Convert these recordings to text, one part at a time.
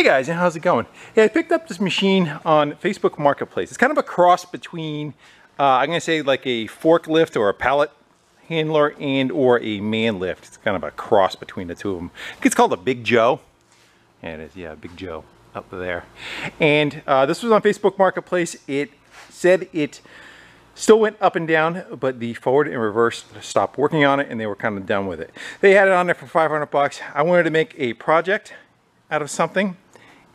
Hey guys, how's it going? I picked up this machine on Facebook Marketplace. It's kind of a cross between, uh, I'm gonna say like a forklift or a pallet handler and or a man lift. It's kind of a cross between the two of them. It's called a Big Joe. Yeah, it is, yeah, Big Joe up there. And uh, this was on Facebook Marketplace. It said it still went up and down, but the forward and reverse stopped working on it and they were kind of done with it. They had it on there for 500 bucks. I wanted to make a project out of something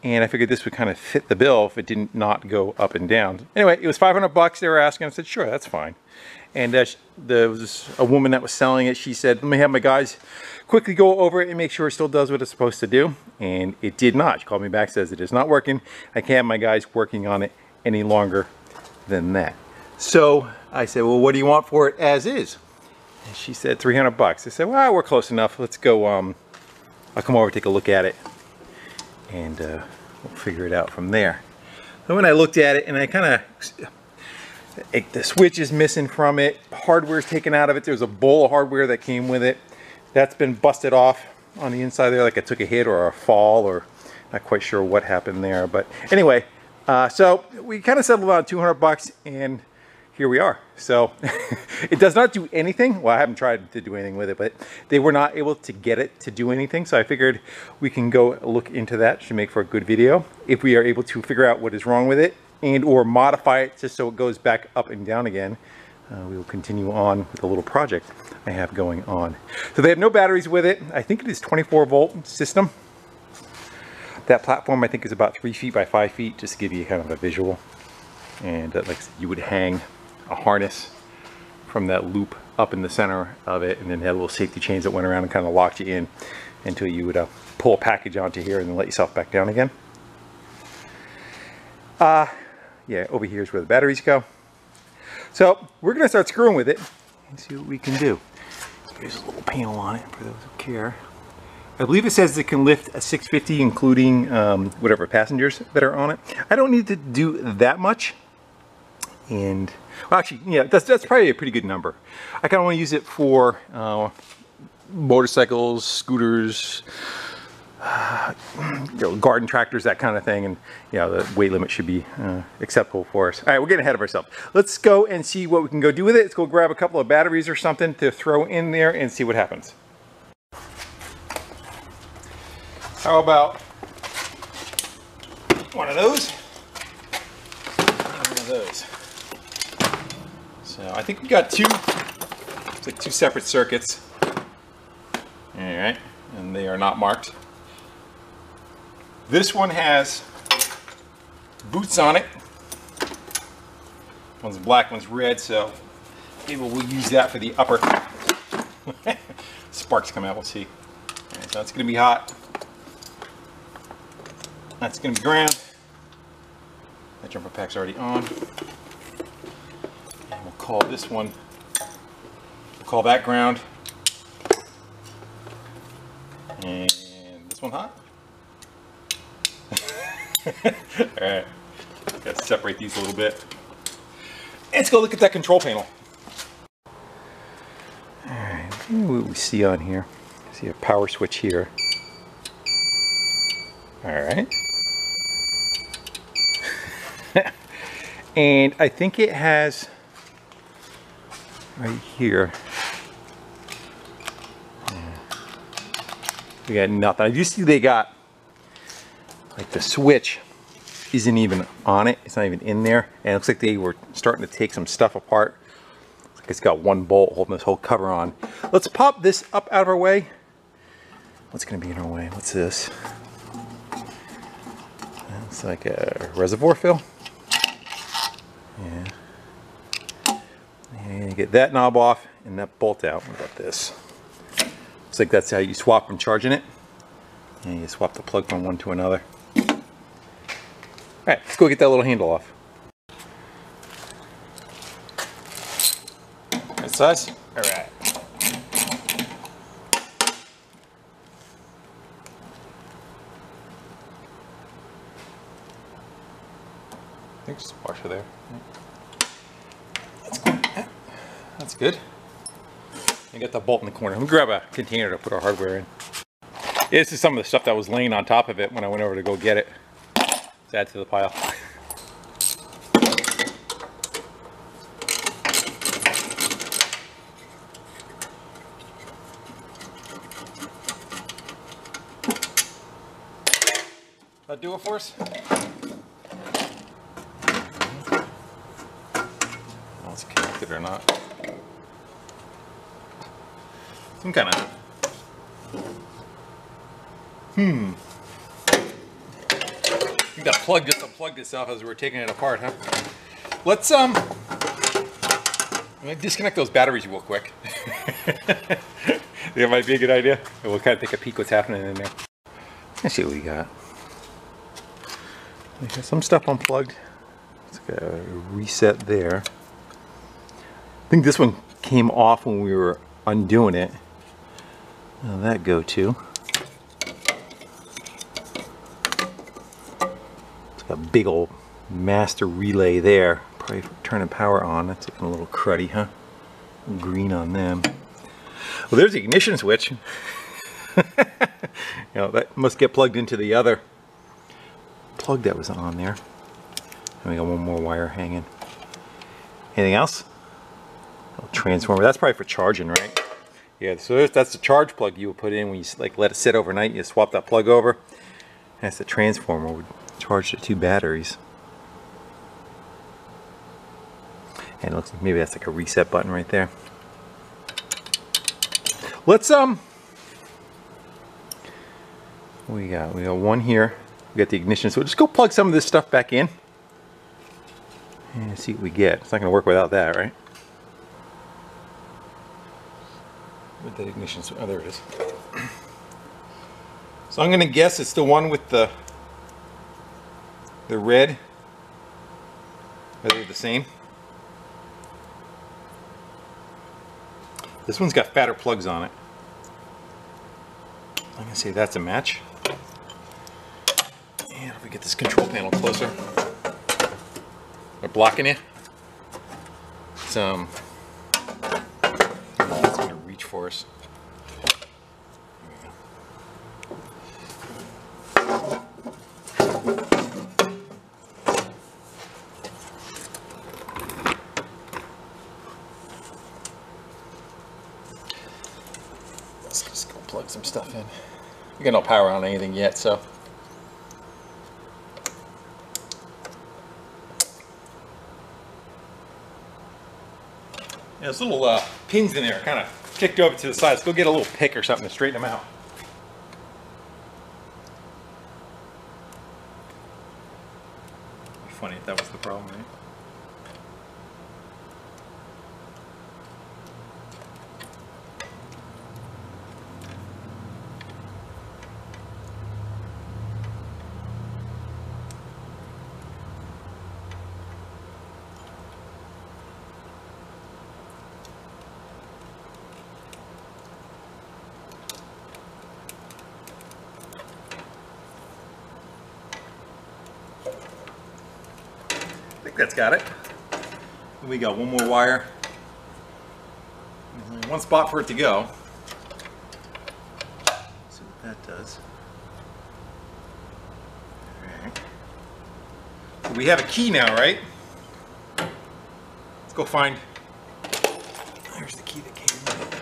and I figured this would kind of fit the bill if it didn't not go up and down. Anyway, it was 500 bucks they were asking. I said, sure, that's fine. And uh, there was a woman that was selling it. She said, let me have my guys quickly go over it and make sure it still does what it's supposed to do. And it did not. She called me back, says it is not working. I can't have my guys working on it any longer than that. So I said, well, what do you want for it as is? And she said 300 bucks. I said, well, we're close enough. Let's go, um, I'll come over take a look at it and uh, we'll figure it out from there. So when I looked at it and I kind of, the switch is missing from it, hardware's taken out of it, there's a bowl of hardware that came with it. That's been busted off on the inside there like I took a hit or a fall or not quite sure what happened there. But anyway, uh, so we kind of settled on 200 bucks and here we are. So it does not do anything. Well, I haven't tried to do anything with it, but they were not able to get it to do anything. So I figured we can go look into that. Should make for a good video. If we are able to figure out what is wrong with it and or modify it just so it goes back up and down again, uh, we will continue on with the little project I have going on. So they have no batteries with it. I think it is 24 volt system. That platform I think is about three feet by five feet, just to give you kind of a visual. And uh, like you would hang a harness from that loop up in the center of it and then had little safety chains that went around and kind of locked you in until you would uh, pull a package onto here and then let yourself back down again. Uh, yeah, over here is where the batteries go. So we're going to start screwing with it and see what we can do. There's a little panel on it for those who care. I believe it says it can lift a 650 including um, whatever passengers that are on it. I don't need to do that much and well, actually, yeah, that's, that's probably a pretty good number. I kind of want to use it for uh, motorcycles, scooters, uh, you know, garden tractors, that kind of thing. And, you know, the weight limit should be uh, acceptable for us. All right, we're getting ahead of ourselves. Let's go and see what we can go do with it. Let's go grab a couple of batteries or something to throw in there and see what happens. How about one of those? one of those. So I think we got two, it's like two separate circuits. All right, and they are not marked. This one has boots on it. One's black, one's red, so maybe we'll use that for the upper. Sparks come out, we'll see. so that's gonna be hot. That's gonna be ground. That jumper pack's already on call this one, we'll call that ground. And this one hot. Alright, gotta separate these a little bit. Let's go look at that control panel. Alright, what we see on here. See a power switch here. Alright. and I think it has right here. We got nothing. I do see they got like the switch isn't even on it. It's not even in there. And it looks like they were starting to take some stuff apart. Looks like it's got one bolt holding this whole cover on. Let's pop this up out of our way. What's gonna be in our way? What's this? It's like a reservoir fill. Yeah. And get that knob off and that bolt out. What about this? Looks like that's how you swap from charging it. And you swap the plug from one to another. Alright, let's go get that little handle off. Right size? Alright. I think just a washer there. That's good. I got the bolt in the corner. Let me grab a container to put our hardware in. This is some of the stuff that was laying on top of it when I went over to go get it. Let's add to the pile. That do it for us? Well, it's connected or not. Some kind of. Hmm. You got plug just unplugged itself as we are taking it apart, huh? Let's um. Disconnect those batteries real quick. that might be a good idea. We'll kind of take a peek what's happening in there. Let's see what we got. We got some stuff unplugged. Let's get a reset there. I think this one came off when we were undoing it. Now that go to. It's got a big old master relay there. Probably turning power on. That's looking a little cruddy, huh? Green on them. Well, there's the ignition switch. you know, that must get plugged into the other plug that was on there. And we got one more wire hanging. Anything else? A transformer. That's probably for charging, right? Yeah, so that's the charge plug you would put in when you like let it sit overnight. You swap that plug over. That's the transformer. Would charge the two batteries. And it looks like maybe that's like a reset button right there. Let's um. We got we got one here. We got the ignition, so we'll just go plug some of this stuff back in and see what we get. It's not going to work without that, right? With the ignition, oh, there it is. So I'm going to guess it's the one with the the red. Are they the same? This one's got fatter plugs on it. I'm going to say that's a match And if we get this control panel closer. They're blocking you. It's um it's gonna reach for us. Let's just go plug some stuff in. We got no power on anything yet, so Yeah, There's little uh, pins in there, kind of kicked over to the side. Let's go get a little pick or something to straighten them out. Funny if that was the problem, right? Got it. We got one more wire. One spot for it to go. see what that does. So we have a key now, right? Let's go find. There's the key that came in.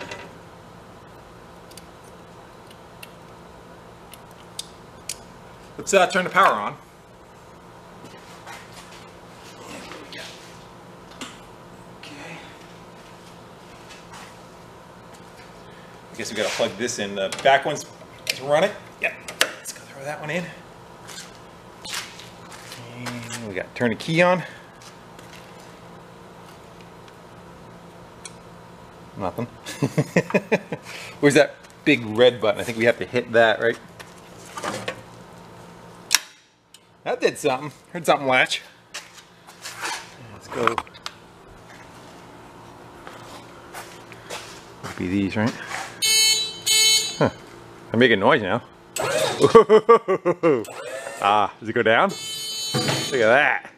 Let's uh, turn the power on. Guess we gotta plug this in. The back one's run it. Yep. Let's go throw that one in. And we got turn the key on. Nothing. Where's that big red button? I think we have to hit that, right? That did something. Heard something latch. Let's go. Be these, right? I'm making noise now. ah, does it go down? Look at that.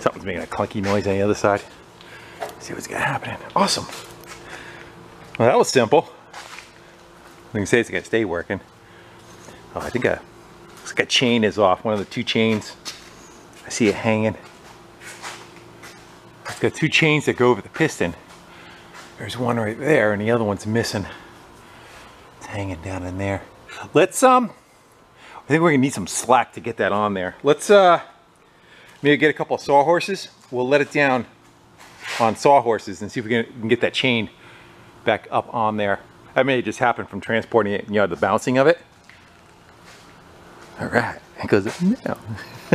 Something's making a clunky noise on the other side. Let's see what's gonna happen. Awesome. Well, that was simple. I can say it's gonna stay working. Oh, I think a, looks like a chain is off. One of the two chains. I see it hanging. It's got two chains that go over the piston. There's one right there, and the other one's missing. It's hanging down in there. Let's um, I think we're gonna need some slack to get that on there. Let's uh, maybe get a couple of sawhorses. We'll let it down on sawhorses and see if we can, get that chain back up on there. That may just happen from transporting it, you know, the bouncing of it. All right, it goes now.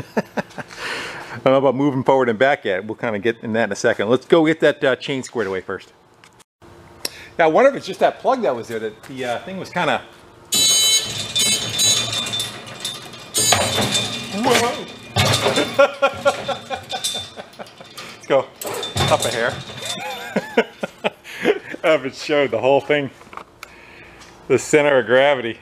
I don't know about moving forward and back yet. We'll kind of get in that in a second. Let's go get that uh, chain squared away first. Now, I wonder if it's just that plug that was there, that the uh, thing was kind of... Let's go up a hair. I haven't showed the whole thing. The center of gravity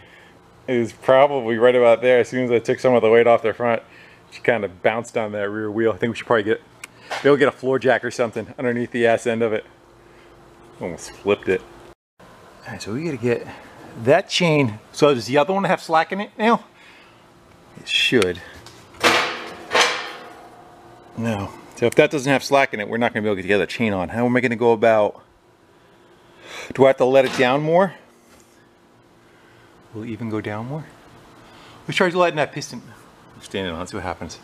is probably right about there. As soon as I took some of the weight off the front, she kind of bounced on that rear wheel. I think we should probably get, maybe we'll get a floor jack or something underneath the ass end of it. Almost flipped it. All right, so we gotta get that chain. So does the other one have slack in it now? It should. No. So if that doesn't have slack in it, we're not gonna be able to get the other chain on. How am I gonna go about, do I have to let it down more? Will it even go down more? Let's try letting that piston stand it on, see what happens.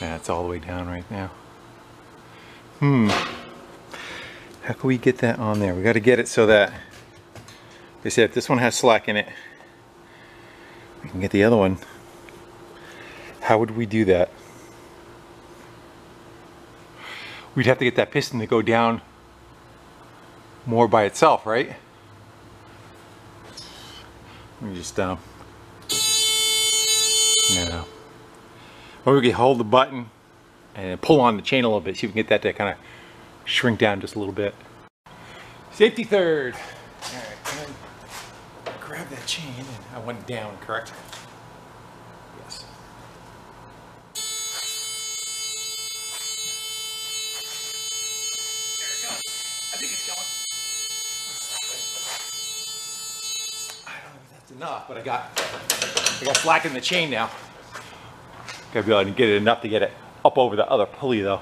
It's all the way down right now. Hmm. How can we get that on there? We got to get it so that, they said if this one has slack in it, we can get the other one. How would we do that? We'd have to get that piston to go down more by itself, right? Let me just, um, no. Or we could hold the button and pull on the chain a little bit, see if we can get that to kind of shrink down just a little bit. Safety third. All right, grab that chain and I went down, correct? Yes. There it goes. I think it's going. I don't know if that's enough, but I got I got slack in the chain now. Gotta be able to get it enough to get it up over the other pulley though.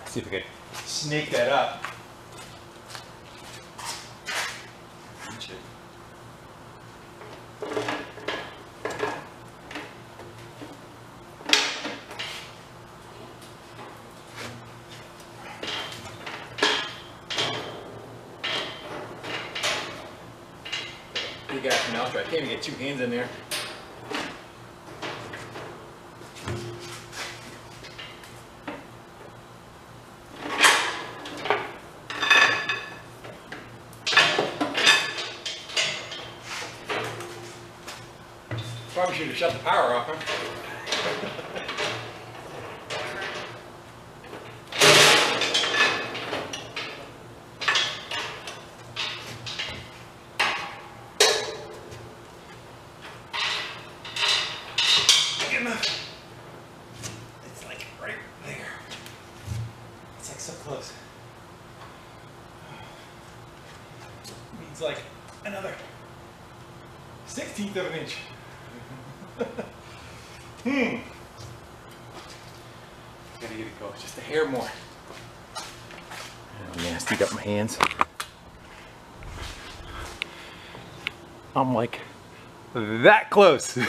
Let's see if we can snake that up. Reach it. Big ass. I can't even get two hands in there. Probably should have shut the power off, huh? Big enough. It's like right there. It's like so close. Needs like another 16th of an inch. hmm. Gotta get it go just a hair more. Oh, nasty, got my hands. I'm like that close. I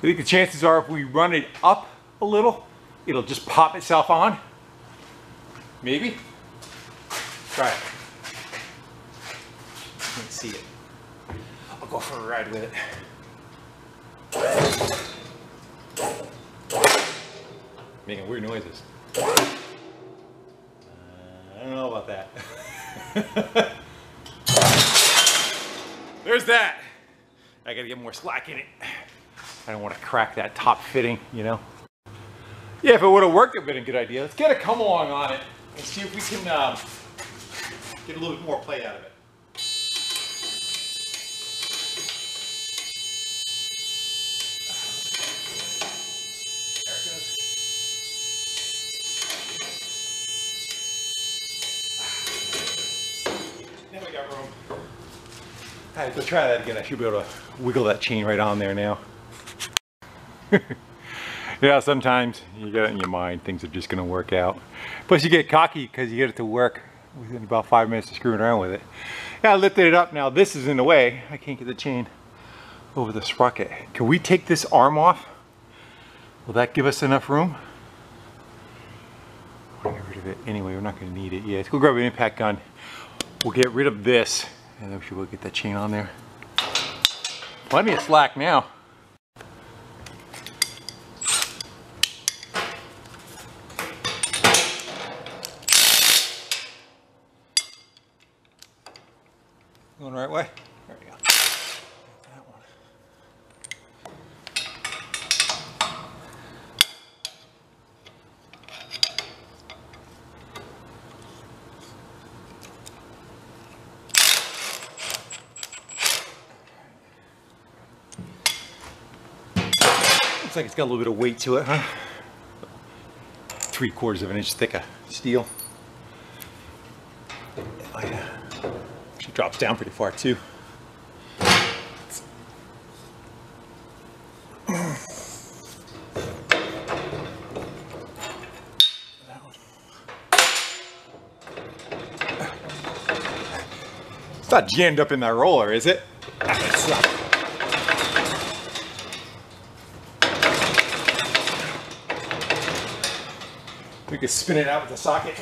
think the chances are if we run it up a little, it'll just pop itself on. Maybe. Try it. Can't see it. I'll go for a ride with it. Making weird noises. Uh, I don't know about that. There's that. I gotta get more slack in it. I don't want to crack that top fitting, you know. Yeah, if it would have worked, it would have been a good idea. Let's get a come along on it and see if we can um, get a little bit more play out of it. All right, go try that again. I should be able to wiggle that chain right on there now. yeah, sometimes you get it in your mind, things are just gonna work out. Plus you get cocky because you get it to work within about five minutes of screwing around with it. Yeah, I lifted it up now. This is in the way. I can't get the chain over the sprocket. Can we take this arm off? Will that give us enough room? I'll get rid of it. Anyway, we're not gonna need it. Yeah, let's go grab an impact gun. We'll get rid of this and then we should get that chain on there. Plenty of slack now. Going the right way? There we go. That one. Looks like it's got a little bit of weight to it, huh? Three quarters of an inch thick of steel. Oh. She drops down pretty far too. It's not jammed up in that roller, is it? Ah, could spin it out with the socket.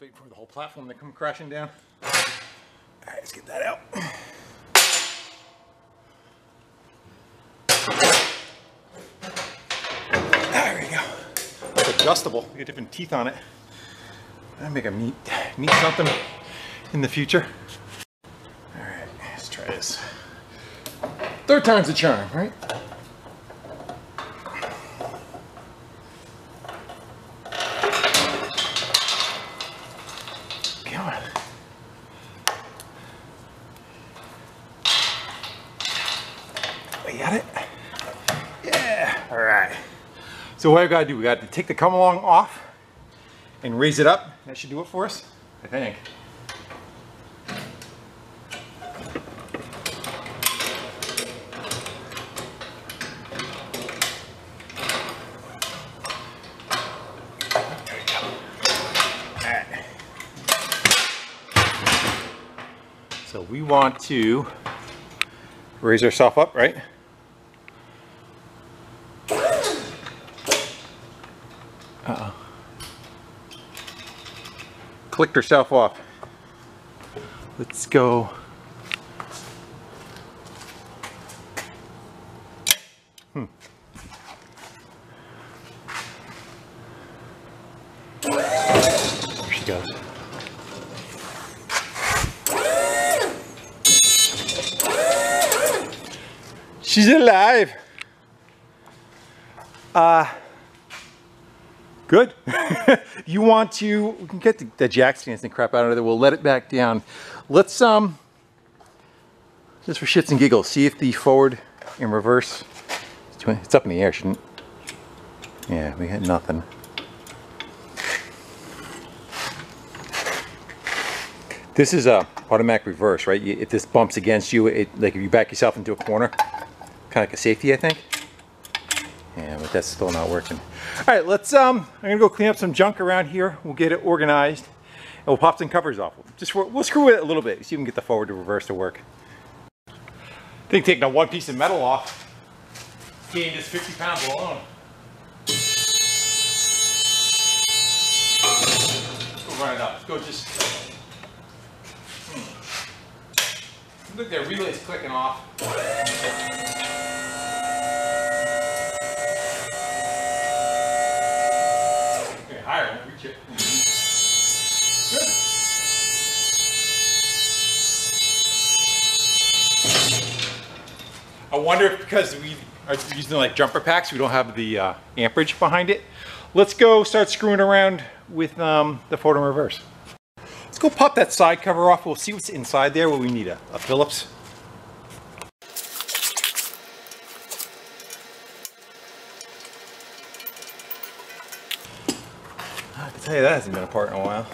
Waiting for the whole platform to come crashing down. All right, let's get that out. There we go. It's adjustable. You get different teeth on it. That'd make a neat, neat something in the future. Try this. Third time's a charm, right? Come on. We got it? Yeah, all right. So what I gotta do, we got to take the come along off and raise it up. That should do it for us, I think. Want to raise ourselves up, right? Uh-oh. Clicked herself off. Let's go. She's alive. Uh, good. you want to, we can get the, the jack stands and crap out of there. We'll let it back down. Let's, um, just for shits and giggles, see if the forward and reverse, it's up in the air, shouldn't Yeah, we got nothing. This is a automatic reverse, right? If this bumps against you, it like if you back yourself into a corner, kind of like a safety, I think. Yeah, but that's still not working. All right, let's. Um, I'm gonna go clean up some junk around here. We'll get it organized, and we'll pop some covers off. Just for, we'll screw it a little bit, see if we can get the forward to reverse to work. I think taking that one piece of metal off gained just 50 pounds alone. Let's go run it up. Go just. Hmm. Look, their relay's clicking off. I wonder if because we are using like jumper packs, we don't have the uh, amperage behind it. Let's go start screwing around with um, the forward and reverse. Let's go pop that side cover off. We'll see what's inside there, what we need, a, a Phillips. I can tell you that hasn't been apart in a while.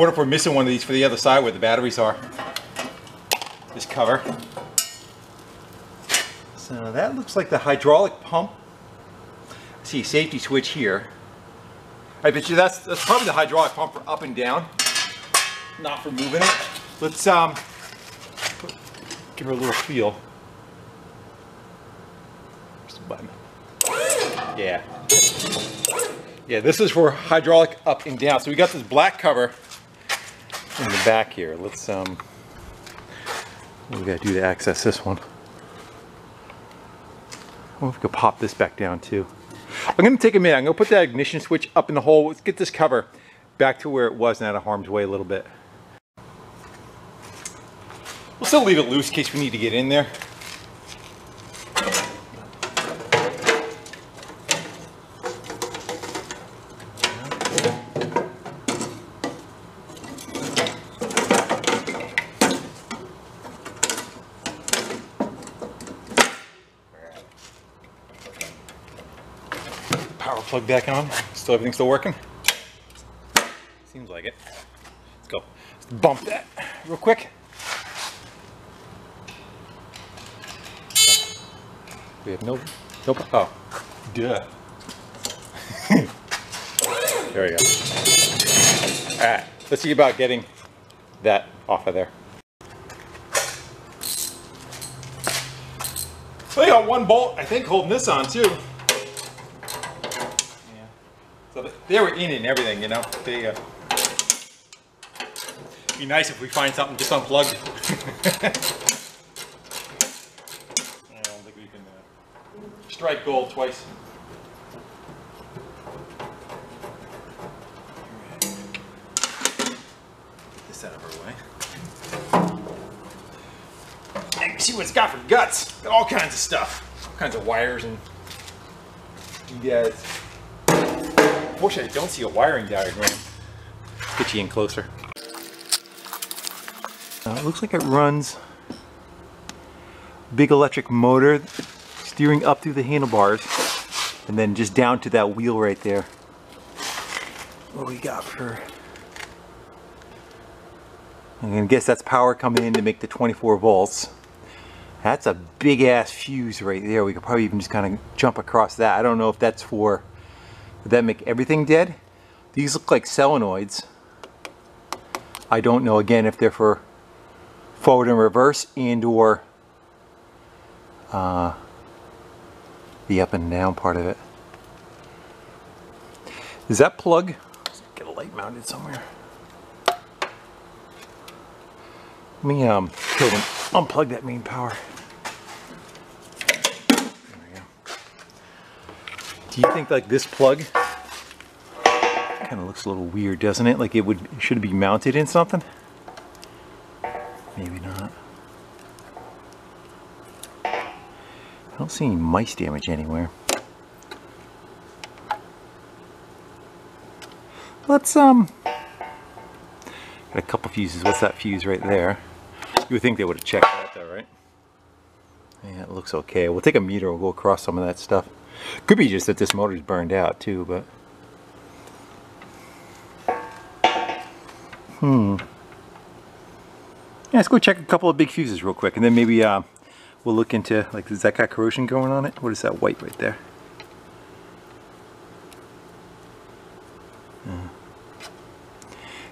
What if we're missing one of these for the other side where the batteries are? This cover. So that looks like the hydraulic pump. See, safety switch here. I bet you that's that's probably the hydraulic pump for up and down, not for moving it. Let's um give her a little feel. Yeah. Yeah, this is for hydraulic up and down. So we got this black cover in the back here. Let's um we gotta do to access this one? I wonder if we could pop this back down too. I'm gonna take a minute. I'm gonna put that ignition switch up in the hole. Let's get this cover back to where it was and out of harm's way a little bit. We'll still leave it loose in case we need to get in there. Power plug back on. Still everything still working? Seems like it. Let's go. Let's bump that real quick. We have no, no, oh, duh. there we go. All right, let's see about getting that off of there. So I got one bolt, I think, holding this on too. Yeah. So th- they were in and everything, you know. They, uh, be nice if we find something just unplugged. I don't think we can uh, strike gold twice. Get this out of our way. And see what it's got for guts. Got all kinds of stuff. All kinds of wires and yeah. Unfortunately, I don't see a wiring diagram. Get you in closer. Uh, it looks like it runs big electric motor steering up through the handlebars and then just down to that wheel right there. What we got for... I'm gonna guess that's power coming in to make the 24 volts. That's a big ass fuse right there. We could probably even just kind of jump across that. I don't know if that's for, would that make everything dead? These look like solenoids. I don't know again if they're for forward and reverse and or uh, the up and down part of it. Is that plug? Get a light mounted somewhere. Let me um, unplug that main power. There we go. Do you think like this plug kind of looks a little weird, doesn't it? Like it would should it be mounted in something? Maybe not. I don't see any mice damage anywhere. Let's um got a couple fuses. What's that fuse right there? You would think they would have checked that though, right? Yeah, it looks okay. We'll take a meter, we'll go across some of that stuff. Could be just that this motor's burned out too, but Hmm. Yeah, let's go check a couple of big fuses real quick, and then maybe uh, we'll look into, like, does that got corrosion going on it? What is that white right there? Yeah.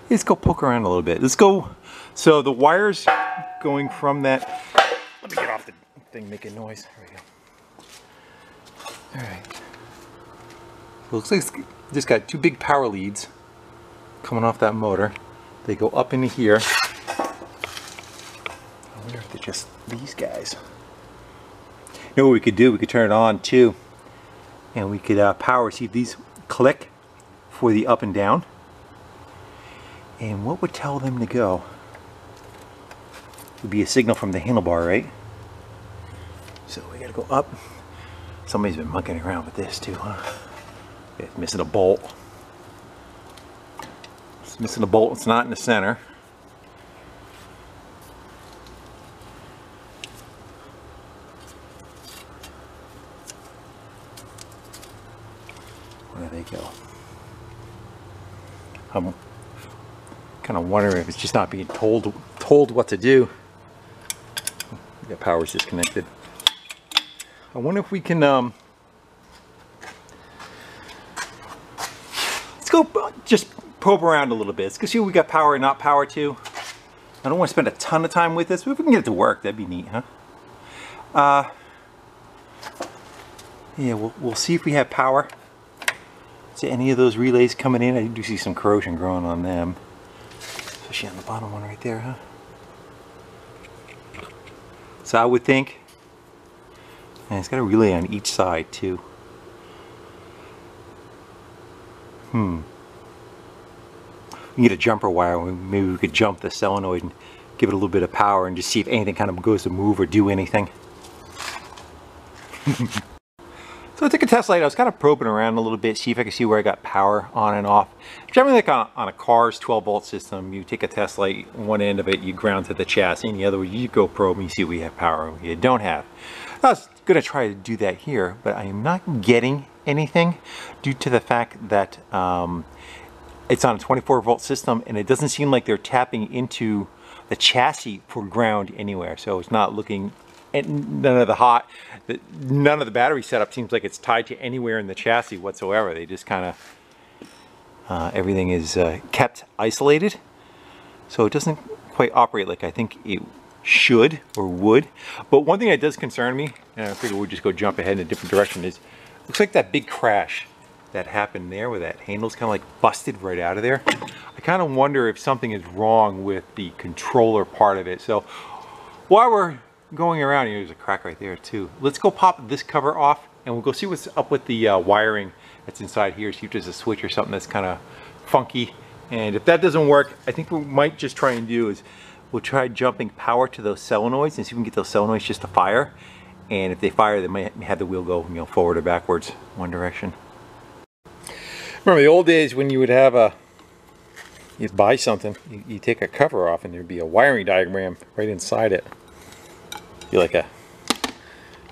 Let's go poke around a little bit. Let's go, so the wires going from that, let me get off the thing making noise. We go. Alright. Looks like it's just got two big power leads coming off that motor. They go up into here. I wonder if they're just these guys. You know what we could do? We could turn it on too. And we could uh, power, see if these click for the up and down. And what would tell them to go? Would be a signal from the handlebar, right? So we gotta go up. Somebody's been mucking around with this too, huh? It's missing a bolt. It's missing a bolt, it's not in the center. I'm kind of wondering if it's just not being told told what to do. The power's disconnected. I wonder if we can um, let's go just probe around a little bit. Let's go see what we got power and not power to. I don't want to spend a ton of time with this, but if we can get it to work, that'd be neat, huh? Uh, yeah, we'll, we'll see if we have power. See any of those relays coming in? I do see some corrosion growing on them. Especially on the bottom one right there, huh? So I would think, and it's got a relay on each side too. Hmm. We need a jumper wire. Maybe we could jump the solenoid and give it a little bit of power and just see if anything kind of goes to move or do anything. so I took a test light. I was kind of probing around a little bit, see if I could see where I got power on and off. Generally like on, on a car's 12 volt system, you take a test light, one end of it you ground to the chassis, and the other way you go probe and you see we have power you don't have. I was going to try to do that here, but I am not getting anything due to the fact that um, it's on a 24 volt system and it doesn't seem like they're tapping into the chassis for ground anywhere. So it's not looking, and none of the hot, none of the battery setup seems like it's tied to anywhere in the chassis whatsoever. They just kind of, uh, everything is uh, kept isolated. So it doesn't quite operate like I think it should or would. But one thing that does concern me, and I figure we'll just go jump ahead in a different direction, is looks like that big crash that happened there where that handle's kind of like busted right out of there. I kind of wonder if something is wrong with the controller part of it. So while we're going around, here, there's a crack right there too. Let's go pop this cover off and we'll go see what's up with the uh, wiring that's inside here. See if there's a switch or something that's kind of funky. And if that doesn't work, I think we might just try and do is we'll try jumping power to those solenoids and see if we can get those solenoids just to fire. And if they fire, they might have the wheel go you know, forward or backwards, one direction. Remember the old days when you would have a, you'd buy something, you, you take a cover off and there'd be a wiring diagram right inside it. Be like a,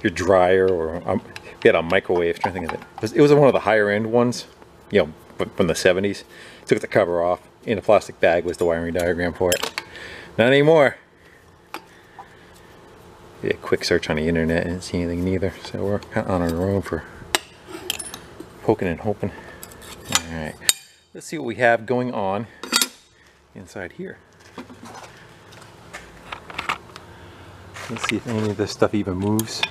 your dryer or um, you had a microwave, trying to think of it. It was, it was one of the higher end ones, you know, from the 70s. Took the cover off, in a plastic bag was the wiring diagram for it. Not anymore. Did a quick search on the internet and didn't see anything neither. So we're on our own for poking and hoping. Alright, let's see what we have going on inside here. Let's see if any of this stuff even moves.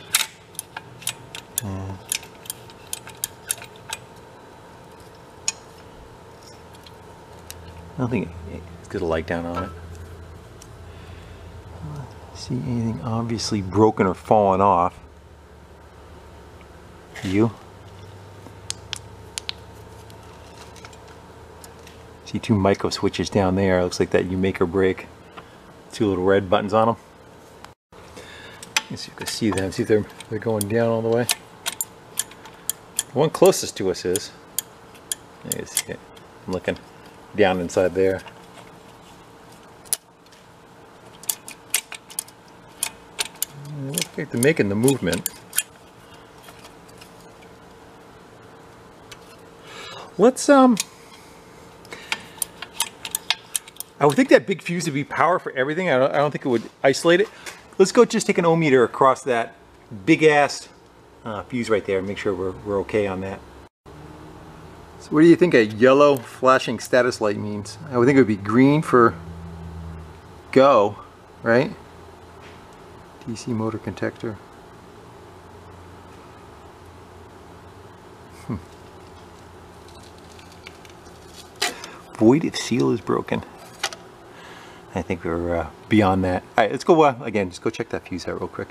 Uh, I don't think it's got a light down on it. See anything obviously broken or fallen off? You? See two micro switches down there. Looks like that you make or break. Two little red buttons on them. Let's see if you can see them. See they're, they're going down all the way. The one closest to us is. See it. I'm looking down inside there. They're making the movement. Let's um I would think that big fuse would be power for everything. I don't, I don't think it would isolate it. Let's go just take an ohm meter across that big ass uh, fuse right there and make sure we're, we're okay on that. So what do you think a yellow flashing status light means? I would think it would be green for go, right? DC motor contactor. Hmm. Void if seal is broken. I think we're uh, beyond that. All right, let's go, uh, again, just go check that fuse out real quick.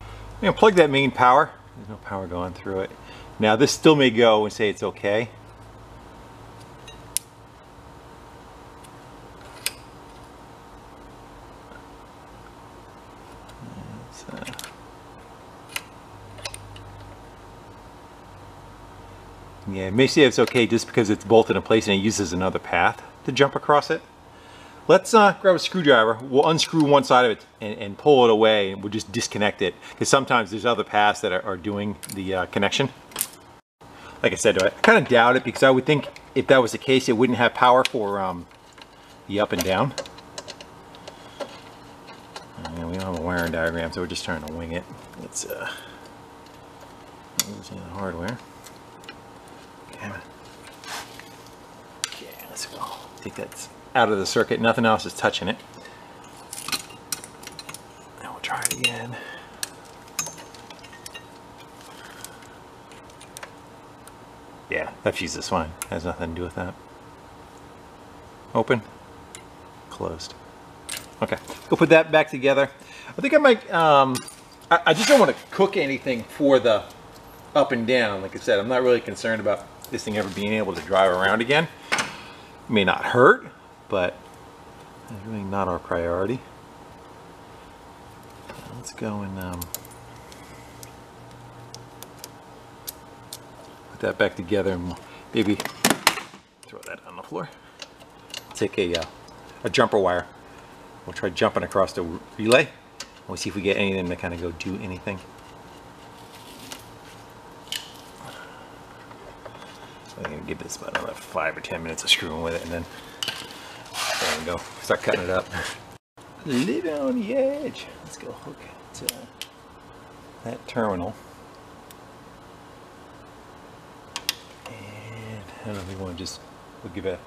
I'm gonna plug that main power. There's no power going through it. Now this still may go and say it's okay. Uh, yeah, it may say it's okay just because it's bolted in place and it uses another path to jump across it. Let's uh, grab a screwdriver. We'll unscrew one side of it and, and pull it away and we'll just disconnect it because sometimes there's other paths that are, are doing the uh, connection. like I said, I kind of doubt it because I would think if that was the case, it wouldn't have power for um, the up and down. And we don't have a wiring diagram, so we're just trying to wing it. It's uh, the hardware. Okay. Okay, let's go. Think that's out of the circuit. Nothing else is touching it. Now we'll try it again. Yeah, that fuses fine. Has nothing to do with that. Open. Closed. Okay, we'll put that back together. I think I might, um, I, I just don't want to cook anything for the up and down. Like I said, I'm not really concerned about this thing ever being able to drive around again. It may not hurt, but it's really not our priority. Let's go and um, put that back together and maybe throw that on the floor. Take a, uh, a jumper wire. We'll try jumping across the relay. We'll see if we get anything to kind of go do anything. I'm gonna give this about another five or ten minutes of screwing with it and then there we go. Start cutting it up. Leave it on the edge. Let's go hook to that terminal. And I don't know if we want to just we'll give it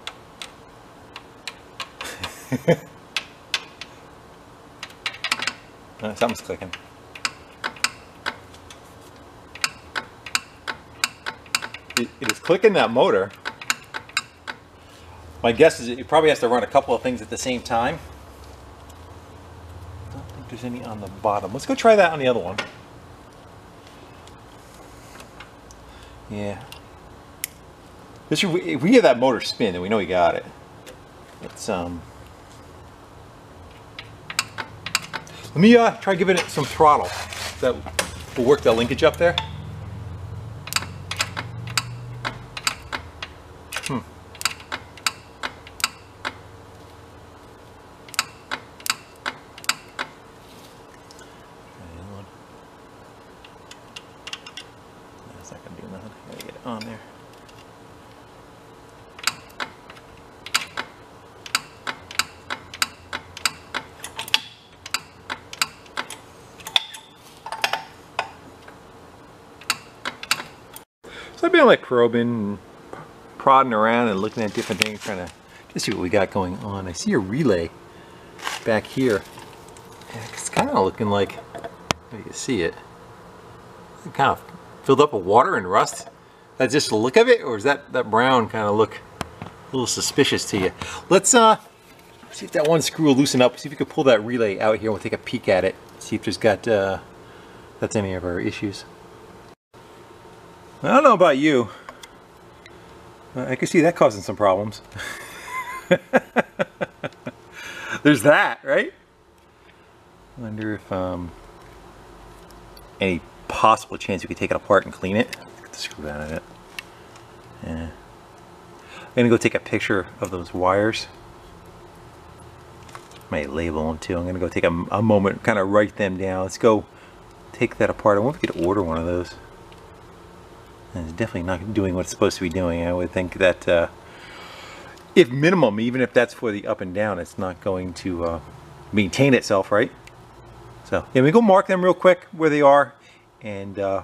Uh, something's clicking. It, is clicking that motor. My guess is it probably has to run a couple of things at the same time. I don't think there's any on the bottom. Let's go try that on the other one. Yeah. This, if we get that motor spin, then we know we got it. It's um. Let me uh, try giving it some throttle. That will work that linkage up there. Hmm. That's not gonna do nothing. Gotta get it on there. So I've been like probing prodding around and looking at different things, trying to just see what we got going on. I see a relay back here. It's kind of looking like, you can see it, kind of filled up with water and rust. That's just the look of it, or is that, that brown kind of look a little suspicious to you? Let's uh, see if that one screw will loosen up, see if you can pull that relay out here. We'll take a peek at it, see if there's got, uh, that's any of our issues. I don't know about you. I can see that causing some problems. There's that, right? Wonder if um, any possible chance we could take it apart and clean it. Get the screw out of it. Yeah. I'm gonna go take a picture of those wires. May label them too. I'm gonna go take a, a moment, kind of write them down. Let's go take that apart. I wonder if we could order one of those. And it's definitely not doing what it's supposed to be doing. I would think that uh, if minimum, even if that's for the up and down, it's not going to uh, maintain itself, right? So yeah, we go mark them real quick where they are, and uh,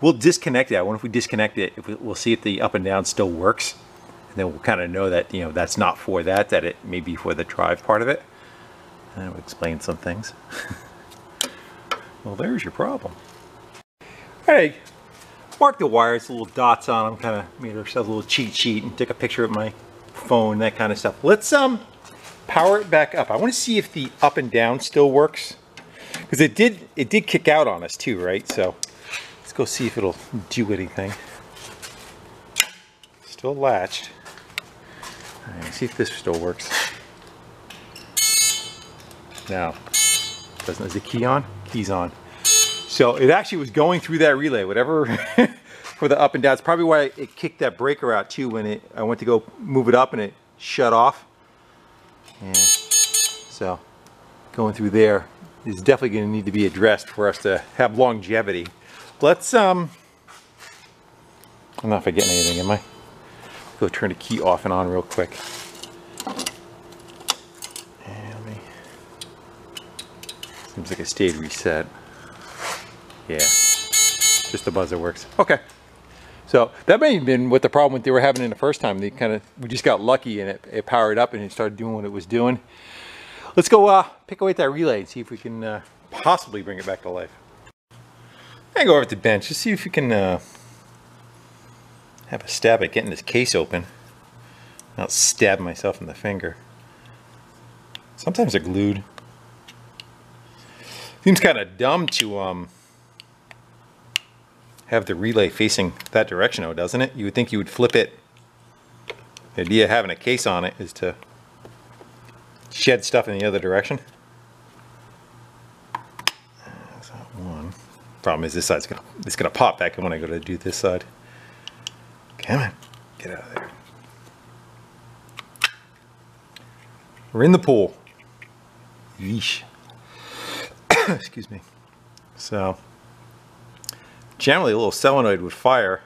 we'll disconnect it. I wonder if we disconnect it, if we, we'll see if the up and down still works, and then we'll kind of know that you know that's not for that, that it may be for the drive part of it, and that would explain some things. well, there's your problem. Hey, mark the wires, little dots on them, kind of made ourselves a little cheat sheet and took a picture of my phone, that kind of stuff. Let's um power it back up. I want to see if the up and down still works. Because it did it did kick out on us too, right? So let's go see if it'll do anything. Still latched. Right, see if this still works. Now, doesn't is the key on? Key's on. So it actually was going through that relay, whatever for the up and down. It's probably why it kicked that breaker out too when it I went to go move it up and it shut off. And so going through there is definitely going to need to be addressed for us to have longevity. Let's um I'm not forgetting anything, am I? Go turn the key off and on real quick. Seems like it stayed reset. Yeah, just the buzzer works. Okay. So that may have been what the problem they were having in the first time. They kind of, we just got lucky and it, it, powered up and it started doing what it was doing. Let's go uh, pick away at that relay and see if we can uh, possibly bring it back to life. I go over to the bench, just see if we can uh, have a stab at getting this case open. Not stab myself in the finger. Sometimes they're glued. Seems kind of dumb to um, have the relay facing that direction though, doesn't it? You would think you would flip it. The idea of having a case on it is to shed stuff in the other direction. One. Problem is this side's gonna it's gonna pop back when I go to do this side. Come on, get out of there. We're in the pool. Yeesh. Excuse me. So generally a little solenoid would fire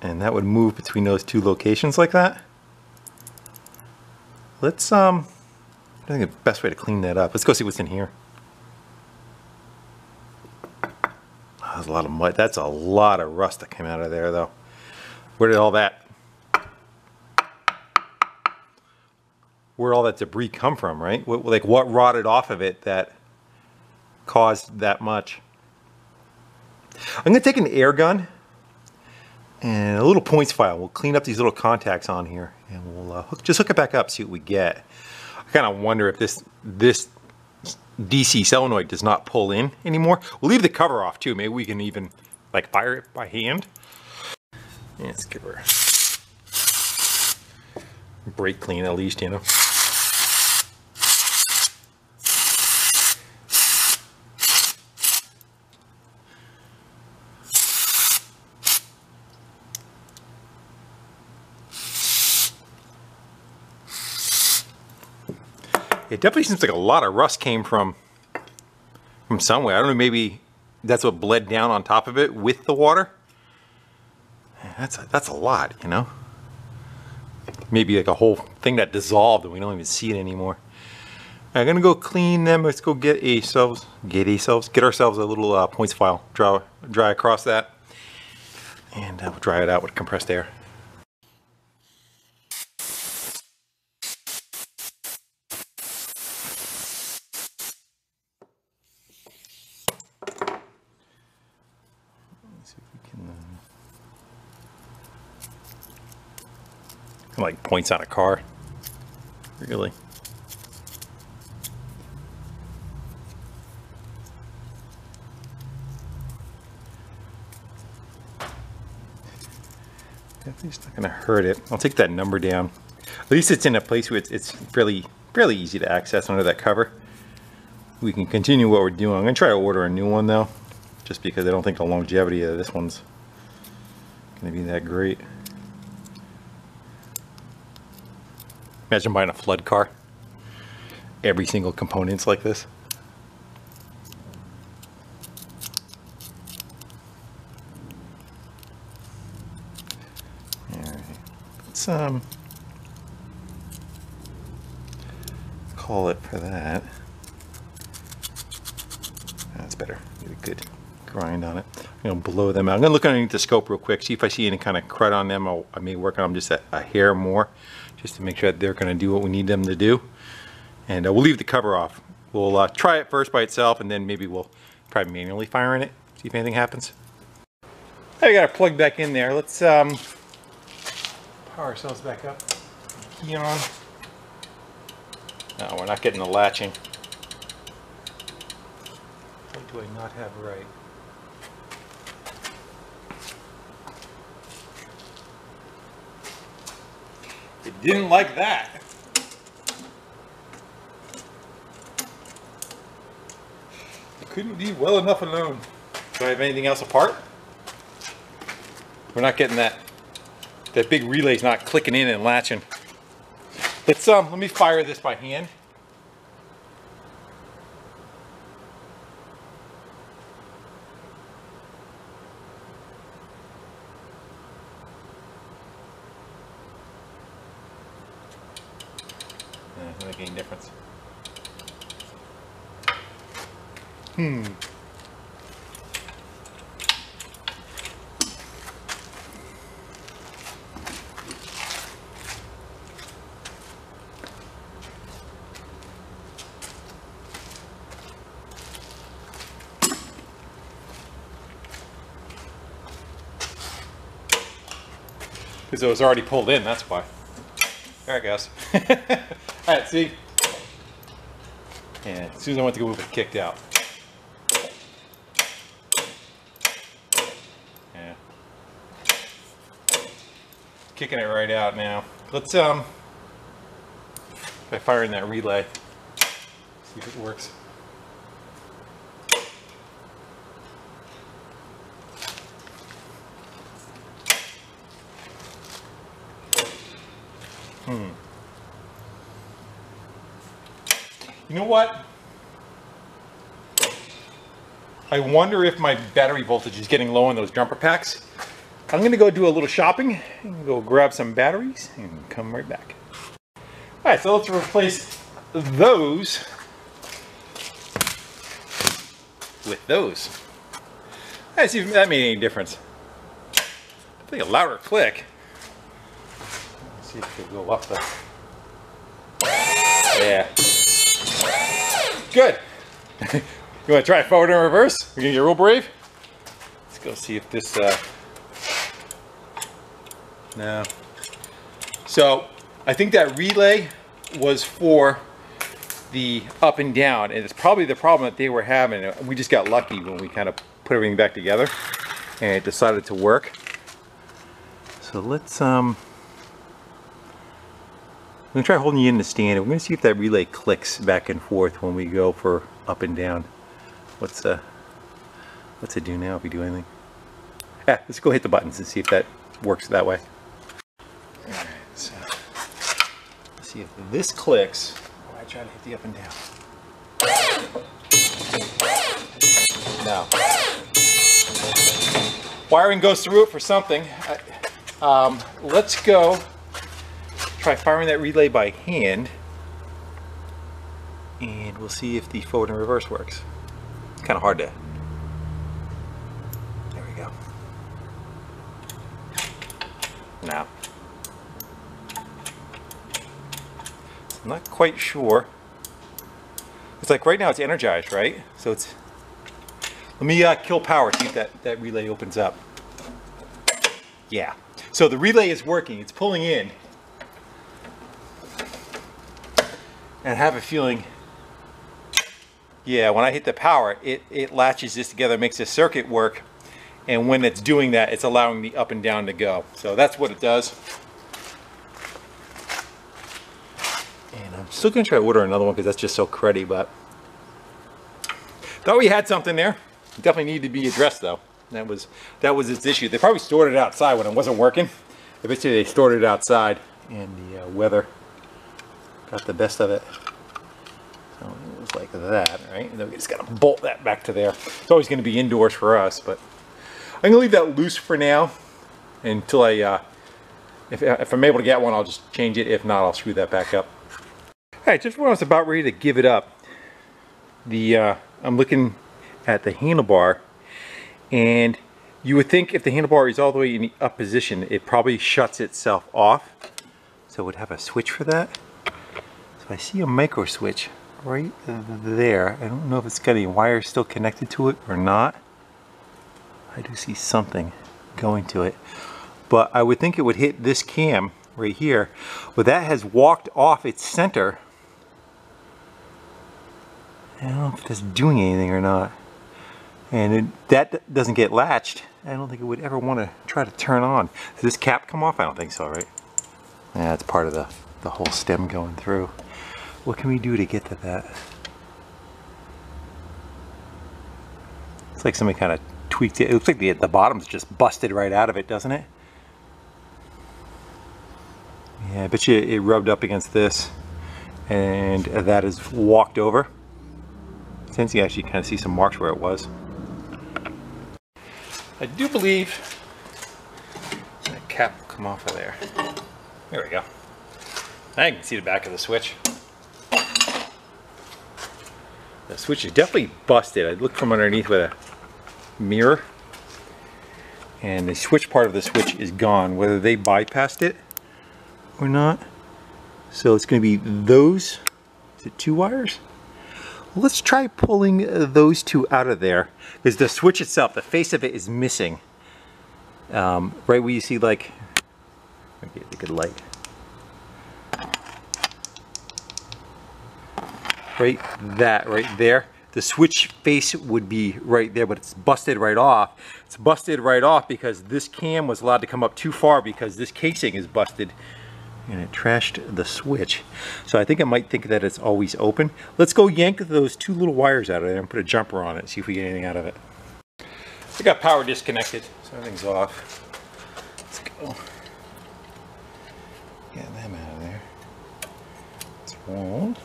and that would move between those two locations like that. Let's, um, I think the best way to clean that up. Let's go see what's in here. Oh, there's a lot of mud. That's a lot of rust that came out of there though. Where did all that, where all that debris come from, right? What, like what rotted off of it that caused that much? I'm going to take an air gun and a little points file. We'll clean up these little contacts on here and we'll uh, hook, just hook it back up, see what we get. I kind of wonder if this this DC solenoid does not pull in anymore. We'll leave the cover off too. Maybe we can even like fire it by hand. Yeah, let's give her brake clean at least, you know. It definitely seems like a lot of rust came from from somewhere. I don't know, maybe that's what bled down on top of it with the water. That's a, that's a lot, you know. Maybe like a whole thing that dissolved and we don't even see it anymore. I'm gonna go clean them. Let's go get ourselves, get ourselves, get ourselves a little uh, points file. Dry, dry across that, and uh, we'll dry it out with compressed air. Like points on a car. Really. Definitely not to hurt it. I'll take that number down. At least it's in a place where it's, it's fairly, fairly easy to access under that cover. We can continue what we're doing. I'm to try to order a new one though, just because I don't think the longevity of this one's to be that great. Imagine buying a flood car. Every single component's like this. Let's um call it for that. That's better. Get a good grind on it. I'm gonna blow them out. I'm gonna look underneath the scope real quick, see if I see any kind of crud on them. I'll, I may work on them just a, a hair more just to make sure that they're going to do what we need them to do. And uh, we'll leave the cover off. We'll uh, try it first by itself and then maybe we'll try manually firing it, see if anything happens. I got it plugged back in there. Let's um, power ourselves back up. Key on. No, we're not getting the latching. What do I not have right? It didn't like that. It couldn't be well enough alone. Do I have anything else apart? We're not getting that. That big relay's not clicking in and latching. Let's um let me fire this by hand. doesn't make any difference. Hmm. Because it was already pulled in, that's why. There it goes. Alright, see? And as soon as I went to go move it, kicked out. Yeah. Kicking it right out now. Let's, um, by firing that relay. See if it works. Hmm. You know what? I wonder if my battery voltage is getting low in those jumper packs. I'm gonna go do a little shopping and go grab some batteries and come right back. All right, so let's replace those with those. Let's see if that made any difference. I think a louder click. See if it will go up. Yeah. Good. you want to try it forward and reverse? You're gonna get real brave. Let's go see if this. Uh... No. So I think that relay was for the up and down, and it's probably the problem that they were having. We just got lucky when we kind of put everything back together, and it decided to work. So let's um. I'm gonna try holding you in the stand. We're gonna see if that relay clicks back and forth when we go for up and down. What's uh, what's it do now if we do anything? Yeah, let's go hit the buttons and see if that works that way. All right, so let's see if this clicks. I try to hit the up and down. No. Wiring goes through it for something. Um, let's go try firing that relay by hand and we'll see if the forward and reverse works. It's kind of hard to. There we go. Now. I'm not quite sure. It's like right now it's energized, right? So it's. Let me uh, kill power, see if that, that relay opens up. Yeah. So the relay is working, it's pulling in. And have a feeling yeah when I hit the power it, it latches this together makes this circuit work. And when it's doing that it's allowing the up and down to go. So that's what it does. And I'm still gonna try to order another one because that's just so cruddy but thought we had something there. Definitely needed to be addressed though. That was that was its issue. They probably stored it outside when it wasn't working. Eventually they stored it outside and the uh, weather got the best of it. So it was like that, right? And then we just got to bolt that back to there. It's always going to be indoors for us, but I'm going to leave that loose for now until I, uh, if, if I'm able to get one, I'll just change it. If not, I'll screw that back up. Right, just when I was about ready to give it up, the uh, I'm looking at the handlebar, and you would think if the handlebar is all the way in the up position, it probably shuts itself off. So it would have a switch for that. I see a micro switch right there. I don't know if it's got any wires still connected to it or not. I do see something going to it. But I would think it would hit this cam right here. But that has walked off its center. I don't know if that's doing anything or not. And it, that doesn't get latched. I don't think it would ever want to try to turn on. Does this cap come off? I don't think so, right? Yeah, it's part of the, the whole stem going through. What can we do to get to that? It's like somebody kind of tweaked it. It looks like the, the bottom's just busted right out of it, doesn't it? Yeah, I bet you it rubbed up against this and that is walked over. Since you actually kind of see some marks where it was. I do believe that cap will come off of there. There we go. I can see the back of the switch. The switch is definitely busted. I looked from underneath with a mirror. And the switch part of the switch is gone, whether they bypassed it or not. So it's going to be those, is it two wires? Let's try pulling uh, those two out of there because the switch itself, the face of it is missing. Um, right where you see like, get a good light. Right, that right there. The switch face would be right there, but it's busted right off. It's busted right off because this cam was allowed to come up too far because this casing is busted and it trashed the switch. So I think I might think that it's always open. Let's go yank those two little wires out of there and put a jumper on it, see if we get anything out of it. I got power disconnected, so everything's off. Let's go. Get them out of there. It's one.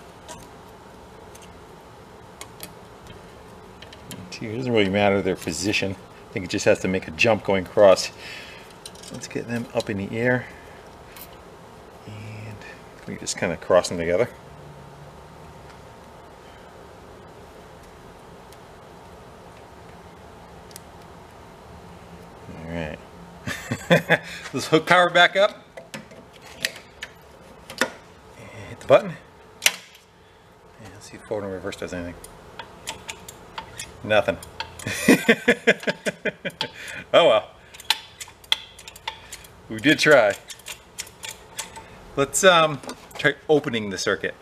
It doesn't really matter their position. I think it just has to make a jump going across. Let's get them up in the air. And we just kind of cross them together. All right. Let's hook power back up. And hit the button. And let's see if forward and reverse does anything. Nothing. oh well. We did try. Let's um try opening the circuit.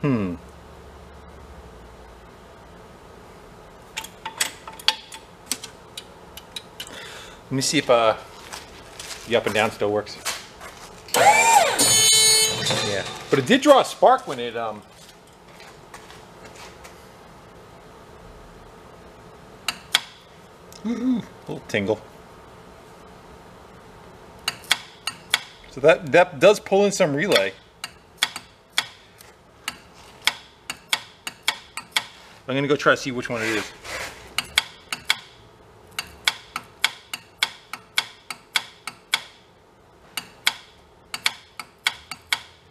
Hmm. Let me see if uh, the up and down still works. Yeah, but it did draw a spark when it um. Ooh, little tingle. So that that does pull in some relay. I'm gonna go try to see which one it is.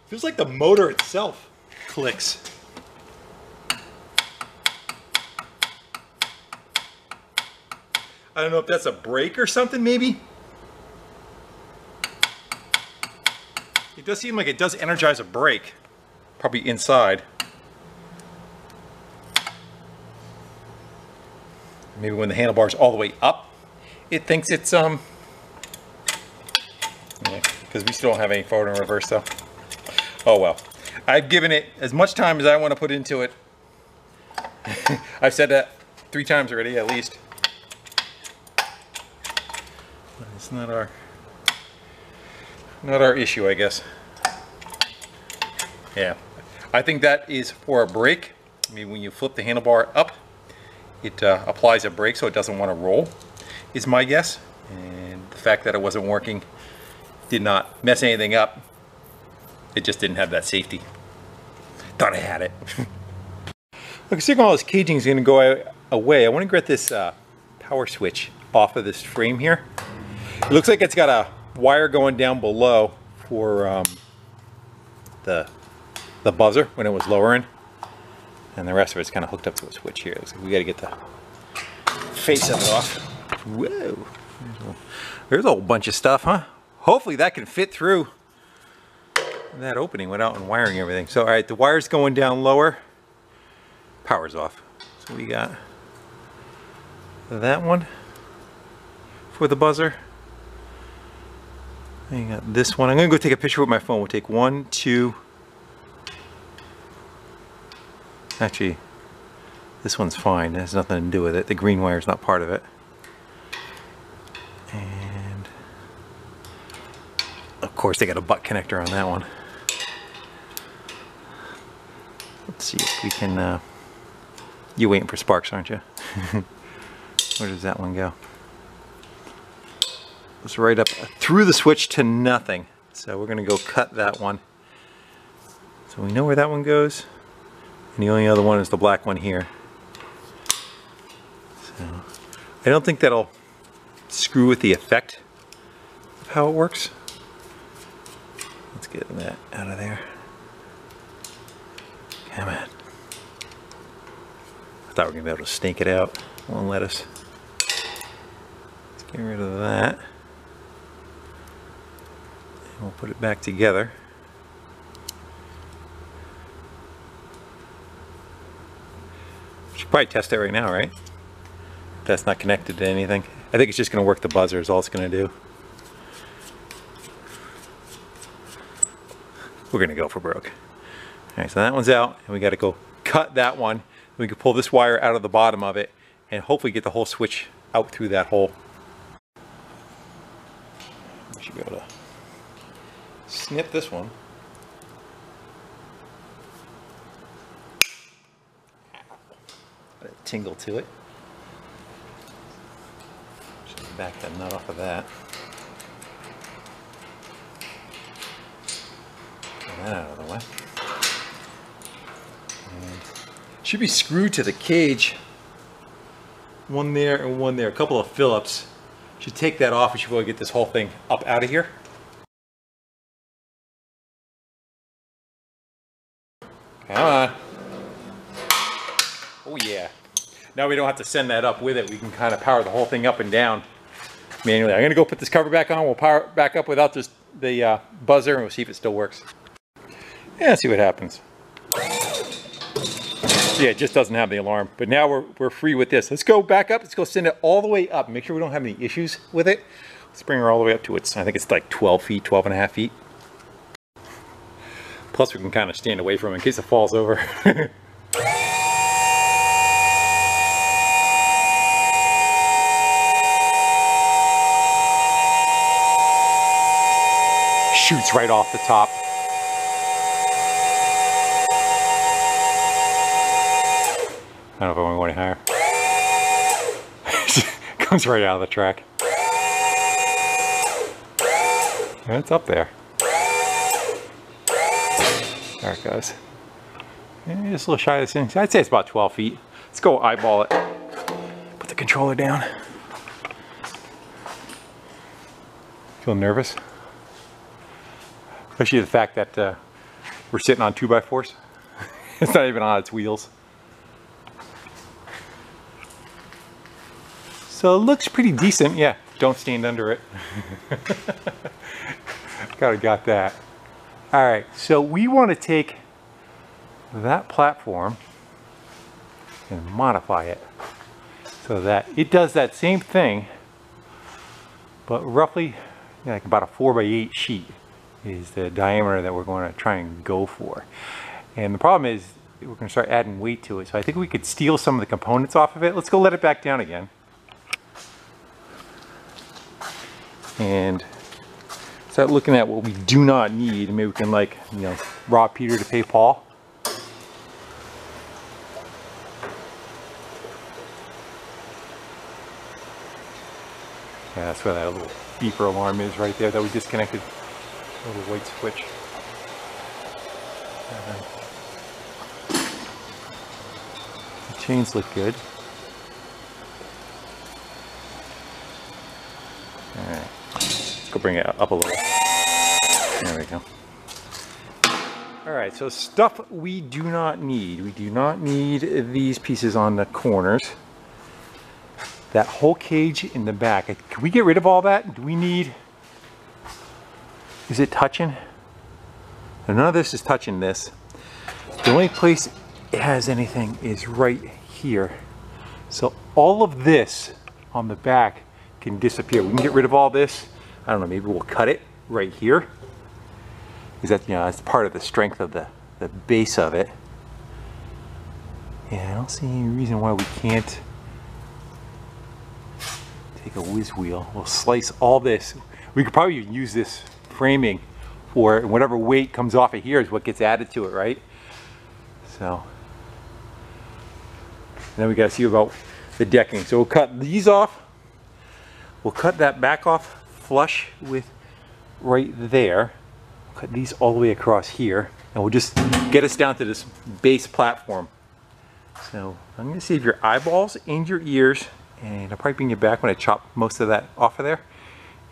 Feels like the motor itself clicks. I don't know if that's a brake or something maybe. It does seem like it does energize a brake, probably inside. Maybe when the handlebar's all the way up, it thinks it's, um, because yeah, we still don't have any forward and reverse though. Oh well. I've given it as much time as I want to put into it. I've said that three times already at least. Not our not our issue, I guess. Yeah, I think that is for a brake. I mean, when you flip the handlebar up, it uh, applies a brake so it doesn't want to roll, is my guess. And the fact that it wasn't working did not mess anything up. It just didn't have that safety. Thought I had it. Look, assuming all this caging is going to go away, I want to get this uh, power switch off of this frame here. It looks like it's got a wire going down below for um, the the buzzer when it was lowering. And the rest of it's kind of hooked up to a switch here. So we got to get the face of it off. Whoa. There's a whole bunch of stuff huh? Hopefully that can fit through that opening without wiring everything. So all right the wire's going down lower. Power's off. So we got that one for the buzzer I got this one. I'm gonna go take a picture with my phone. We'll take one, two. Actually, this one's fine. It has nothing to do with it. The green wire is not part of it. And of course, they got a butt connector on that one. Let's see if we can. Uh, you waiting for sparks, aren't you? Where does that one go? It's right up through the switch to nothing. So we're gonna go cut that one. So we know where that one goes. And the only other one is the black one here. So I don't think that'll screw with the effect of how it works. Let's get that out of there. Come on. I thought we were gonna be able to snake it out on lettuce. Let's get rid of that. We'll put it back together. Should probably test it right now, right? That's not connected to anything. I think it's just gonna work the buzzer is all it's gonna do. We're gonna go for broke. All right, so that one's out and we gotta go cut that one. We can pull this wire out of the bottom of it and hopefully get the whole switch out through that hole. We should be able to snip this one. Let it tingle to it. Just back that nut off of that. Get that out of the way. And should be screwed to the cage. One there and one there. A couple of Phillips. Should take that off. We should be get this whole thing up out of here. Now we don't have to send that up with it. We can kind of power the whole thing up and down manually. I'm gonna go put this cover back on. We'll power it back up without this, the uh, buzzer and we'll see if it still works. Yeah, see what happens. Yeah, it just doesn't have the alarm. But now we're, we're free with this. Let's go back up. Let's go send it all the way up. Make sure we don't have any issues with it. Let's bring her all the way up to its, I think it's like 12 feet, 12 and a half feet. Plus we can kind of stand away from it in case it falls over. Shoots right off the top. I don't know if I want to go any higher. Comes right out of the track. And it's up there. There it goes. Yeah, just a little shy of this thing. I'd say it's about 12 feet. Let's go eyeball it. Put the controller down. Feel nervous? Especially the fact that uh, we're sitting on two by fours. it's not even on its wheels. So it looks pretty decent. Yeah, don't stand under it. Gotta got that. All right, so we want to take that platform and modify it so that it does that same thing, but roughly like about a four by eight sheet is the diameter that we're going to try and go for. And the problem is we're going to start adding weight to it. So I think we could steal some of the components off of it. Let's go let it back down again. and start looking at what we do not need. Maybe we can like, you know, rob Peter to pay Paul. Yeah, that's where that little beeper alarm is right there that we disconnected. Little white switch. Uh-huh. The chains look good. Alright go bring it up a little. There we go. All right, so stuff we do not need. We do not need these pieces on the corners. That whole cage in the back. Can we get rid of all that? Do we need, is it touching? None of this is touching this. The only place it has anything is right here. So all of this on the back can disappear. We can get rid of all this I don't know, maybe we'll cut it right here. That, you know, that's part of the strength of the, the base of it. Yeah, I don't see any reason why we can't take a whiz wheel. We'll slice all this. We could probably use this framing for whatever weight comes off of here is what gets added to it, right? So, then we got to see about the decking. So we'll cut these off. We'll cut that back off flush with right there. Cut these all the way across here and we'll just get us down to this base platform. So I'm gonna save your eyeballs and your ears and I'll probably bring you back when I chop most of that off of there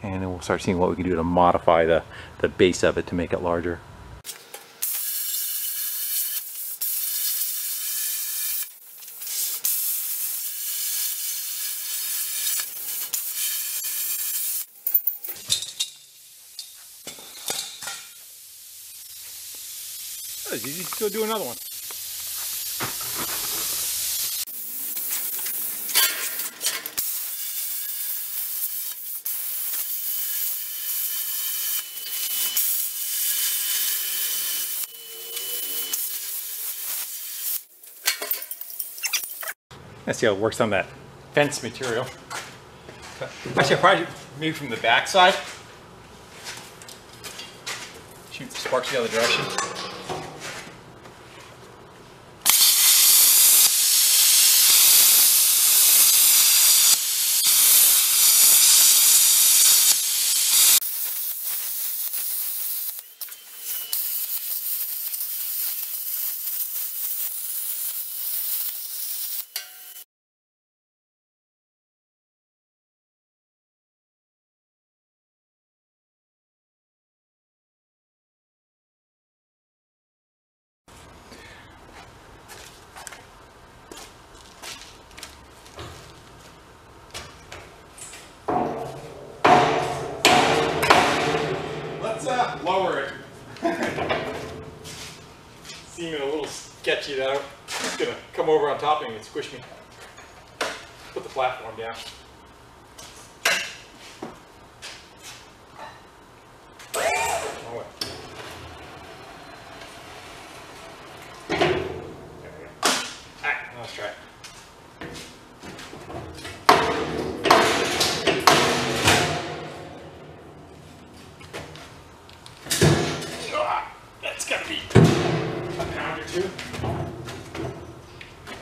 and then we'll start seeing what we can do to modify the, the base of it to make it larger. It's easy. Go do another one. Let's see how it works on that fence material. Actually, I probably maybe from the back side. Shoot the sparks the other direction. Let's uh, lower it. Seeming a little sketchy though. It's gonna come over on top of me and squish me. Put the platform down. Oh, wait. There we go. Alright, let's try it. Ah, That's gotta be a pound or two.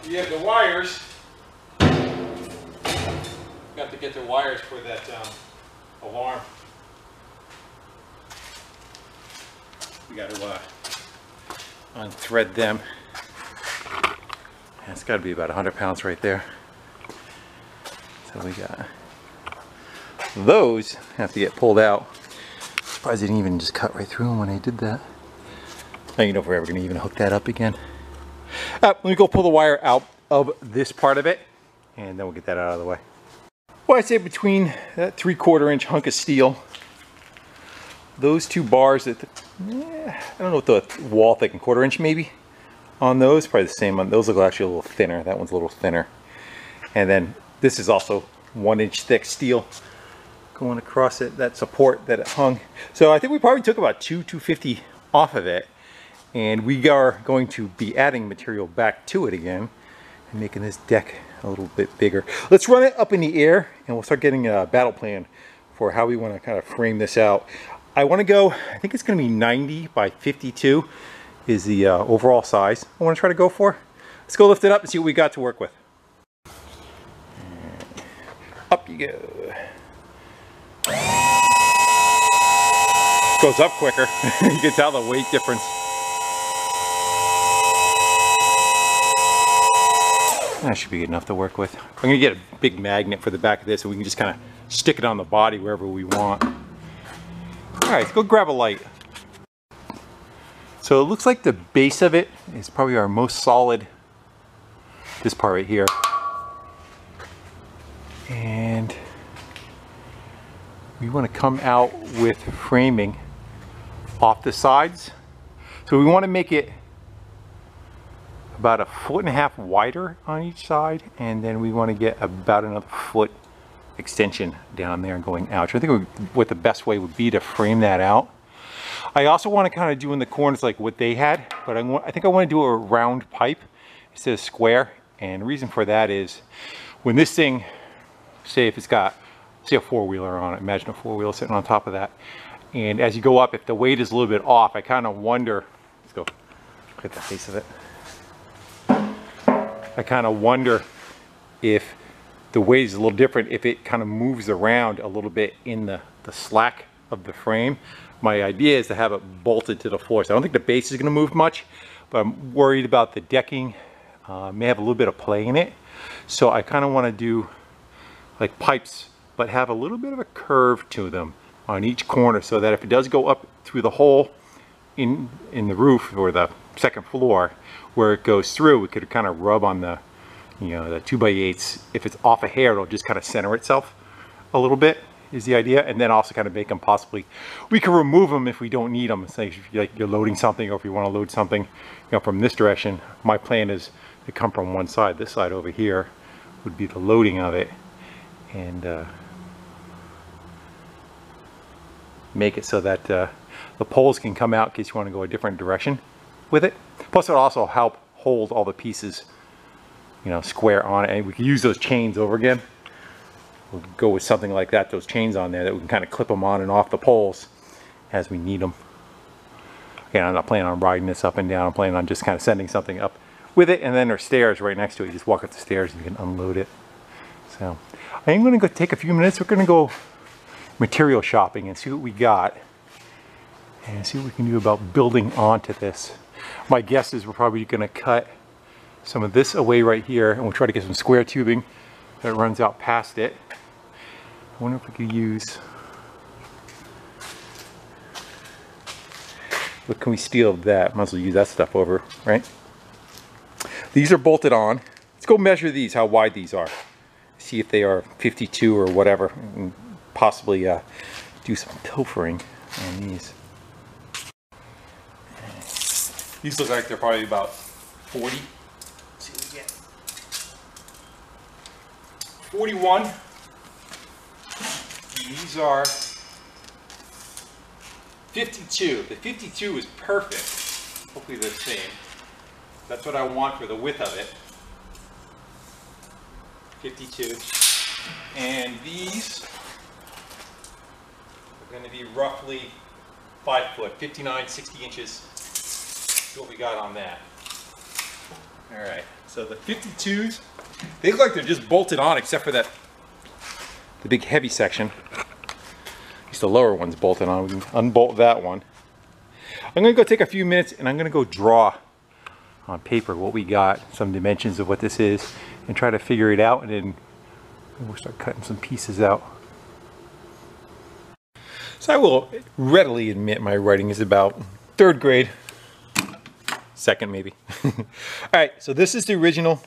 You have the wires. Got to get the wires for that um, alarm. We got to uh, unthread them. That's got to be about 100 pounds right there. So we got those have to get pulled out. Surprised they didn't even just cut right through them when I did that. I don't know if we're ever going to even hook that up again. Uh, let me go pull the wire out of this part of it, and then we'll get that out of the way. Well, I'd say between that three quarter inch hunk of steel, those two bars that, eh, I don't know what the wall thick, and quarter inch maybe, on those, probably the same on, those look actually a little thinner, that one's a little thinner. And then this is also one inch thick steel going across it, that support that it hung. So I think we probably took about two 250 off of it. And we are going to be adding material back to it again and making this deck a little bit bigger. Let's run it up in the air and we'll start getting a battle plan for how we want to kind of frame this out. I want to go, I think it's going to be 90 by 52 is the uh, overall size I want to try to go for. Let's go lift it up and see what we got to work with. Up you go. Goes up quicker. you can tell the weight difference. That should be good enough to work with. I'm gonna get a big magnet for the back of this and we can just kind of stick it on the body wherever we want. All right, let's go grab a light. So it looks like the base of it is probably our most solid, this part right here. And we want to come out with framing off the sides. So we want to make it about a foot and a half wider on each side and then we want to get about another foot extension down there and going out. I think what the best way would be to frame that out. I also want to kind of do in the corners like what they had, but I, want, I think I want to do a round pipe instead of square. And the reason for that is when this thing, say if it's got, say a four-wheeler on it, imagine a four-wheeler sitting on top of that. And as you go up, if the weight is a little bit off, I kind of wonder, let's go look at the face of it. I kind of wonder if the weight is a little different, if it kind of moves around a little bit in the, the slack of the frame. My idea is to have it bolted to the floor. So I don't think the base is going to move much, but I'm worried about the decking. Uh, may have a little bit of play in it. So I kind of want to do like pipes, but have a little bit of a curve to them on each corner so that if it does go up through the hole in, in the roof or the second floor, where it goes through, we could kind of rub on the, you know, the two by eights. If it's off a hair, it'll just kind of center itself a little bit is the idea, and then also kind of make them possibly. We can remove them if we don't need them. Say if you, like you're loading something, or if you want to load something, you know, from this direction. My plan is to come from one side. This side over here would be the loading of it, and uh, make it so that uh, the poles can come out in case you want to go a different direction with it. Plus, it'll also help hold all the pieces, you know, square on it, and we can use those chains over again we'll go with something like that, those chains on there that we can kind of clip them on and off the poles as we need them. Again, I'm not planning on riding this up and down. I'm planning on just kind of sending something up with it and then there's stairs right next to it. You just walk up the stairs and you can unload it. So I am going to go take a few minutes. We're going to go material shopping and see what we got and see what we can do about building onto this. My guess is we're probably going to cut some of this away right here and we'll try to get some square tubing that runs out past it. I wonder if we could use, what can we steal of that? Might as well use that stuff over, right? These are bolted on. Let's go measure these, how wide these are. See if they are 52 or whatever, and possibly uh, do some pilfering on these. These look like they're probably about 40. Let's see what we get. 41 these are 52. The 52 is perfect. Hopefully they're the same. That's what I want for the width of it. 52. And these are going to be roughly 5 foot, 59, 60 inches. That's what we got on that. All right, so the 52s, they look like they're just bolted on except for that the big heavy section. At least the lower one's bolted on. We can unbolt that one. I'm gonna go take a few minutes and I'm gonna go draw on paper what we got, some dimensions of what this is, and try to figure it out and then we'll start cutting some pieces out. So I will readily admit my writing is about third grade, second maybe. All right, so this is the original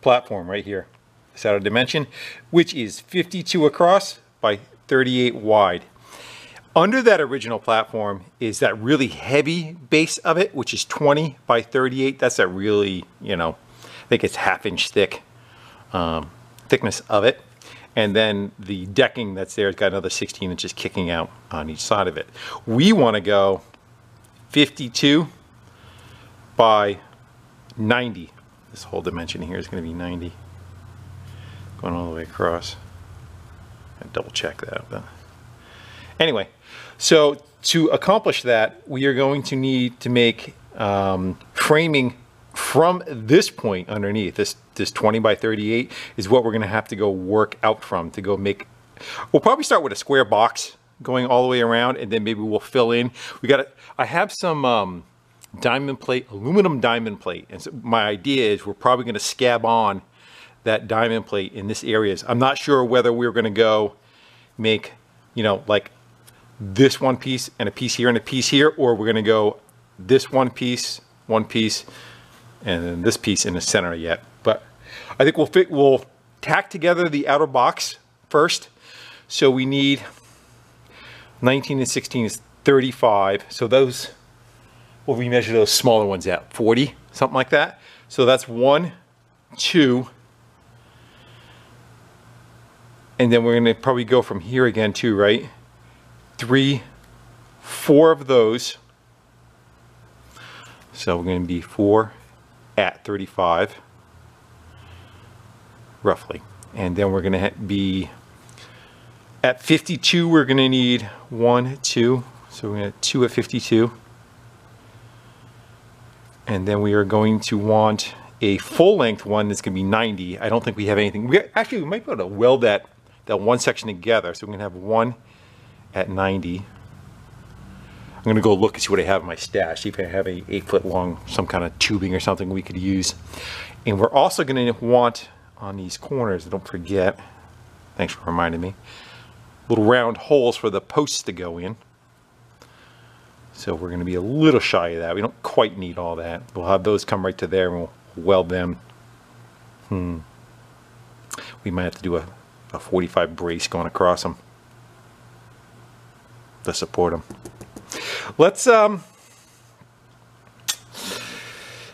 platform right here set of dimension, which is 52 across by 38 wide. Under that original platform is that really heavy base of it, which is 20 by 38. That's a really, you know, I think it's half inch thick um, thickness of it. And then the decking that's there has got another 16 inches kicking out on each side of it. We want to go 52 by 90. This whole dimension here is going to be 90 going all the way across. I double check that. But anyway, so to accomplish that, we are going to need to make um, framing from this point underneath, this, this 20 by 38 is what we're gonna have to go work out from to go make, we'll probably start with a square box going all the way around and then maybe we'll fill in. We got I have some um, diamond plate, aluminum diamond plate. And so my idea is we're probably gonna scab on that diamond plate in this areas. I'm not sure whether we're gonna go make, you know, like this one piece and a piece here and a piece here, or we're gonna go this one piece, one piece, and then this piece in the center yet. But I think we'll fit, we'll tack together the outer box first. So we need 19 and 16 is 35. So those, we'll remeasure those smaller ones at 40, something like that. So that's one, two, and then we're gonna probably go from here again too, right? Three, four of those. So we're gonna be four at 35, roughly. And then we're gonna be, at 52, we're gonna need one, two. So we're gonna two at 52. And then we are going to want a full length one that's gonna be 90. I don't think we have anything. We, actually, we might be able to weld that that one section together. So we're gonna have one at 90. I'm gonna go look and see what I have in my stash, see if I have a eight foot long, some kind of tubing or something we could use. And we're also gonna want on these corners, don't forget, thanks for reminding me, little round holes for the posts to go in. So we're gonna be a little shy of that. We don't quite need all that. We'll have those come right to there and we'll weld them. Hmm. We might have to do a a 45 brace going across them. to support them. Let's um,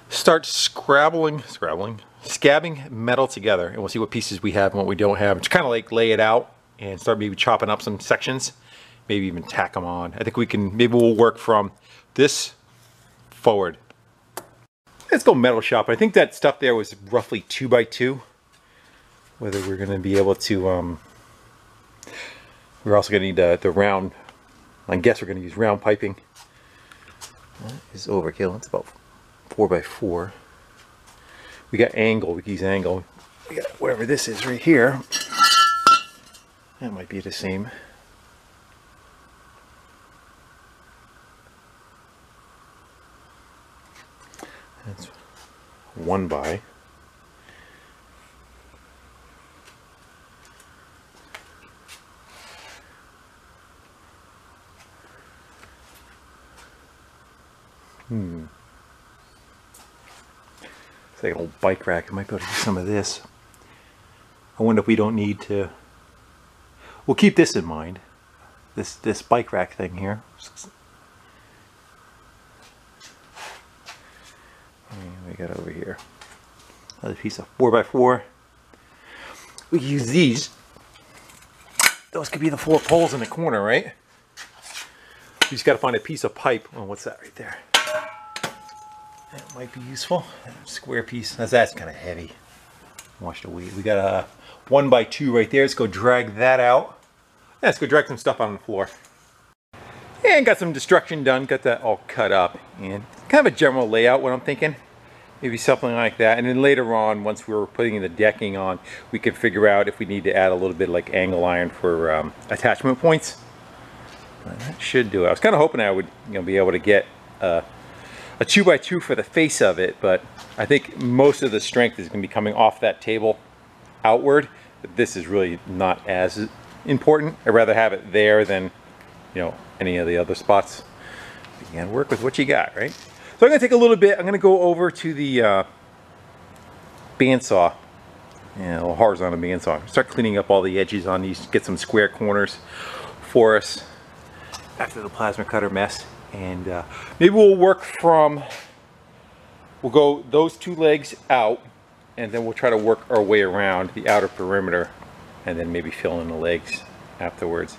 start scrabbling, scrabbling, scabbing metal together and we'll see what pieces we have and what we don't have. Just kind of like lay it out and start maybe chopping up some sections, maybe even tack them on. I think we can, maybe we'll work from this forward. Let's go metal shop. I think that stuff there was roughly two by two. Whether we're going to be able to, um, we're also going to need the, the round, I guess we're going to use round piping. That is overkill. It's about four by four. We got angle, we can use angle. We got whatever this is right here. That might be the same. That's one by. Hmm. It's like an old bike rack. I might be able to use some of this. I wonder if we don't need to... We'll keep this in mind. This this bike rack thing here. We got over here? Another piece of 4x4. We can use these. Those could be the four poles in the corner, right? We just got to find a piece of pipe. Oh, what's that right there? That might be useful. Square piece. That's, that's kind of heavy. Watch the weight. We got a one by two right there. Let's go drag that out. Yeah, let's go drag some stuff on the floor. And got some destruction done. Got that all cut up. And kind of a general layout, what I'm thinking. Maybe something like that. And then later on, once we were putting the decking on, we could figure out if we need to add a little bit like angle iron for um, attachment points. But that should do it. I was kind of hoping I would you know, be able to get uh, a 2 by 2 for the face of it, but I think most of the strength is going to be coming off that table outward. But this is really not as important. I'd rather have it there than, you know, any of the other spots. You gotta work with what you got, right? So I'm gonna take a little bit, I'm gonna go over to the uh, bandsaw, yeah, a little horizontal bandsaw. Start cleaning up all the edges on these, get some square corners for us. After the plasma cutter mess and uh, maybe we'll work from we'll go those two legs out and then we'll try to work our way around the outer perimeter and then maybe fill in the legs afterwards.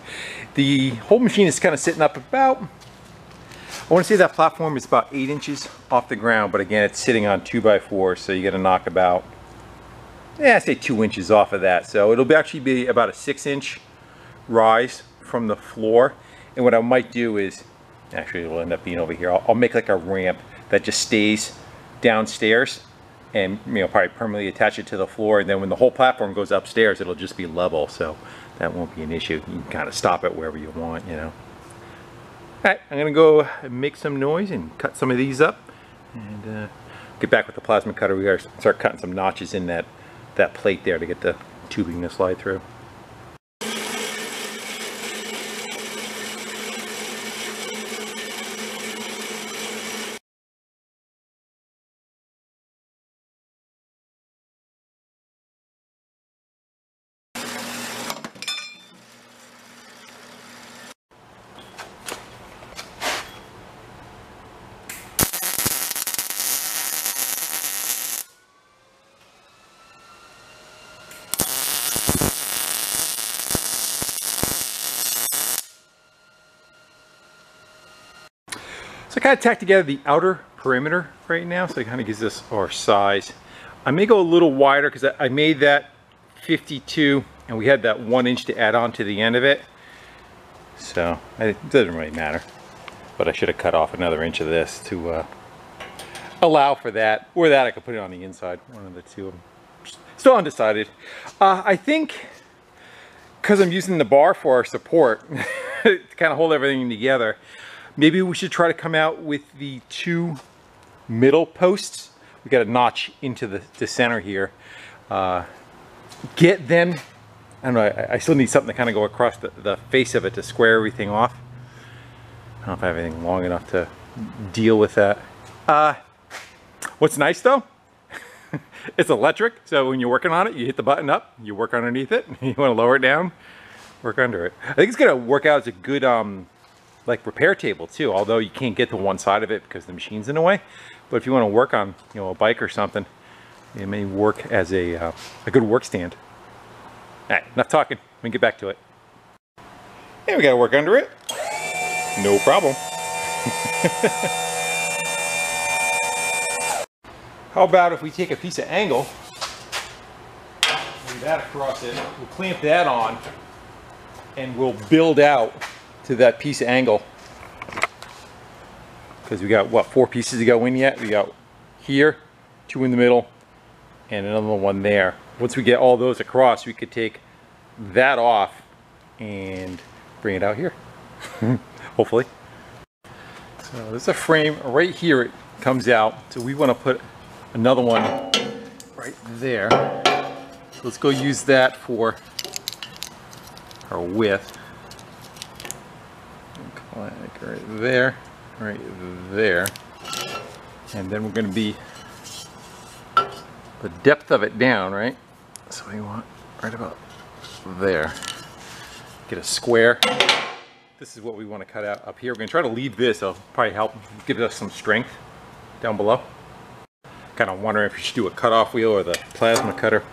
The whole machine is kind of sitting up about I want to say that platform is about eight inches off the ground but again it's sitting on two by four so you got to knock about yeah say two inches off of that so it'll be actually be about a six inch rise from the floor and what I might do is actually it'll end up being over here. I'll, I'll, make like a ramp that just stays downstairs and you know probably permanently attach it to the floor and then when the whole platform goes upstairs it'll just be level so that won't be an issue. You can kind of stop it wherever you want, you know. Alright, I'm gonna go make some noise and cut some of these up and uh, get back with the plasma cutter. We gotta start cutting some notches in that, that plate there to get the tubing to slide through. Tacked together the outer perimeter right now, so it kind of gives us our size. I may go a little wider because I made that 52 and we had that one inch to add on to the end of it. So it doesn't really matter. But I should have cut off another inch of this to uh, allow for that. Or that I could put it on the inside, one of the two. Still undecided. Uh, I think because I'm using the bar for our support to kind of hold everything together, Maybe we should try to come out with the two middle posts. We got a notch into the, the center here. Uh, get them, I don't know, I, I, still need something to kind of go across the, the face of it to square everything off. I don't know if I have anything long enough to deal with that. Uh, what's nice though, it's electric, so when you're working on it, you hit the button up, you work underneath it, you want to lower it down, work under it. I think it's going to work out as a good um, like repair table too, although you can't get to one side of it because the machine's in the way. But if you want to work on, you know, a bike or something, it may work as a, uh, a good work stand. All right, enough talking. Let me get back to it. Hey, we got to work under it. No problem. How about if we take a piece of angle, that across it, we'll clamp that on, and we'll build out to that piece angle. Because we got, what, four pieces to go in yet? We got here, two in the middle, and another one there. Once we get all those across, we could take that off and bring it out here, hopefully. So there's a frame right here, it comes out. So we want to put another one right there. So let's go use that for our width. Like right there, right there. And then we're going to be the depth of it down, right? So we want right about there. Get a square. This is what we want to cut out up here. We're to try to leave this. It'll probably help give us some strength down below. Kind of wondering if we should do a cutoff wheel or the plasma cutter.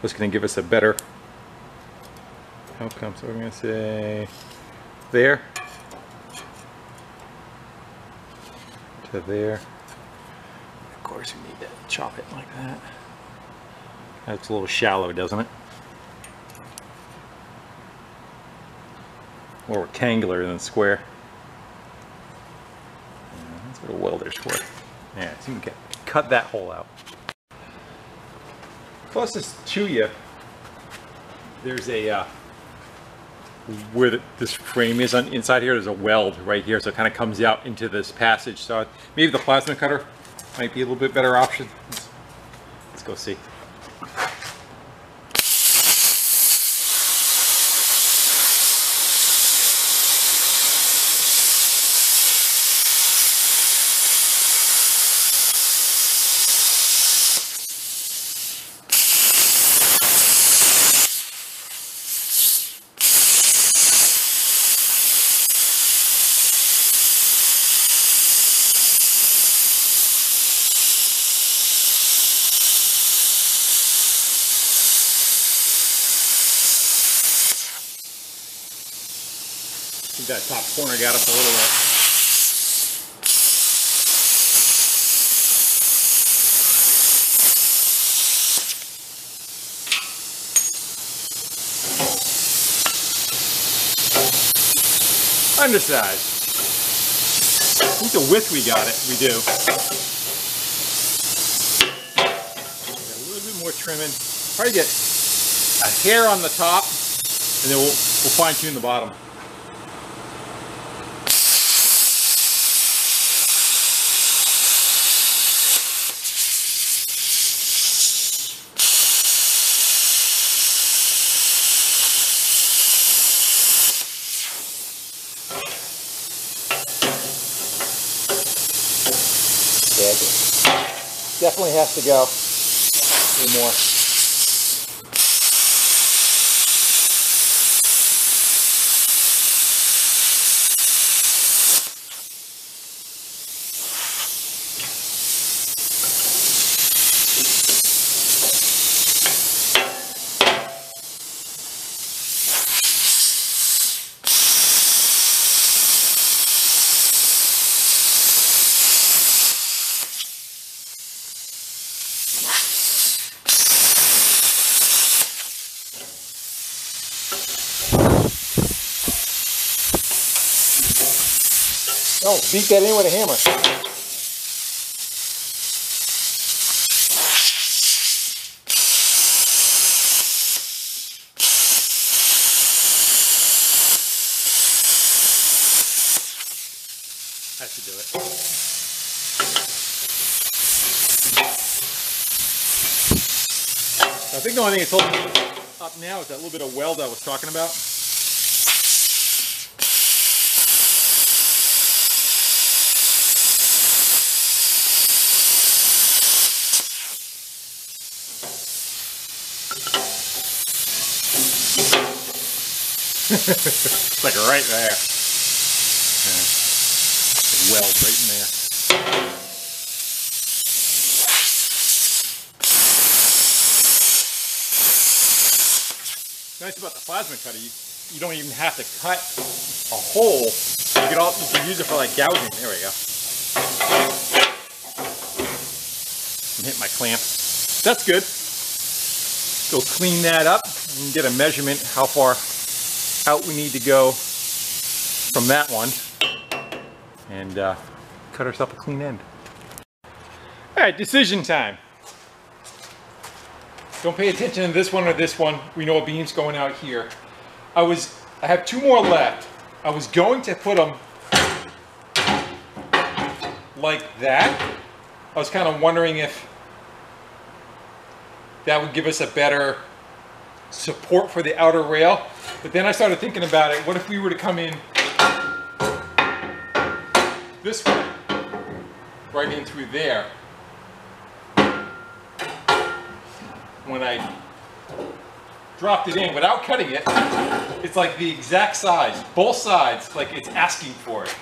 What's to give us a better outcome. So we're to say there to there. Of course, we need to chop it like that. That's a little shallow, doesn't it? More rectangular than square. That's what a welder's for. Yeah, so you can cut that hole out. Closest to you, there's a uh, where the, this frame is on inside here. There's a weld right here, so it kind of comes out into this passage. So maybe the plasma cutter might be a little bit better option. Let's, let's go see. Corner got us a little bit. Undersized. I think the width we got it, we do. A little bit more trimming. Probably get a hair on the top, and then we'll, we'll fine tune the bottom. Has to go. Little more. Beat that in with a hammer. That should do it. I think the only thing that's holding up now is that little bit of weld I was talking about. It's like right there. weld right in there. Nice about the plasma cutter, you, you don't even have to cut a hole. You can, all, you can use it for like gouging. There we go. And hit my clamp. That's good. Go clean that up and get a measurement how far out we need to go from that one and uh, cut ourselves a clean end. All right, decision time. Don't pay attention to this one or this one. We know a beam's going out here. I was, I have two more left. I was going to put them like that. I was kind of wondering if that would give us a better support for the outer rail. But then I started thinking about it. What if we were to come in this way, right in through there? When I dropped it in without cutting it, it's like the exact size, both sides, like it's asking for it.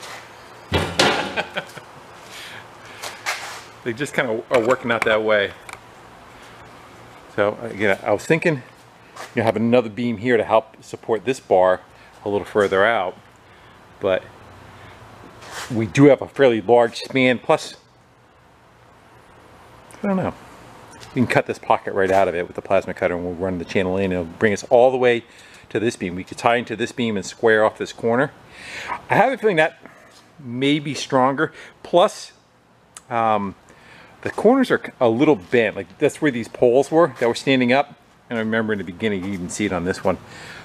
they just kind of are working out that way. So again, I was thinking you have another beam here to help support this bar a little further out, but we do have a fairly large span. Plus, I don't know. We can cut this pocket right out of it with the plasma cutter, and we'll run the channel in. It'll bring us all the way to this beam. We could tie into this beam and square off this corner. I have a feeling that may be stronger. Plus, um, the corners are a little bent. Like that's where these poles were that were standing up. And I remember in the beginning, you even see it on this one,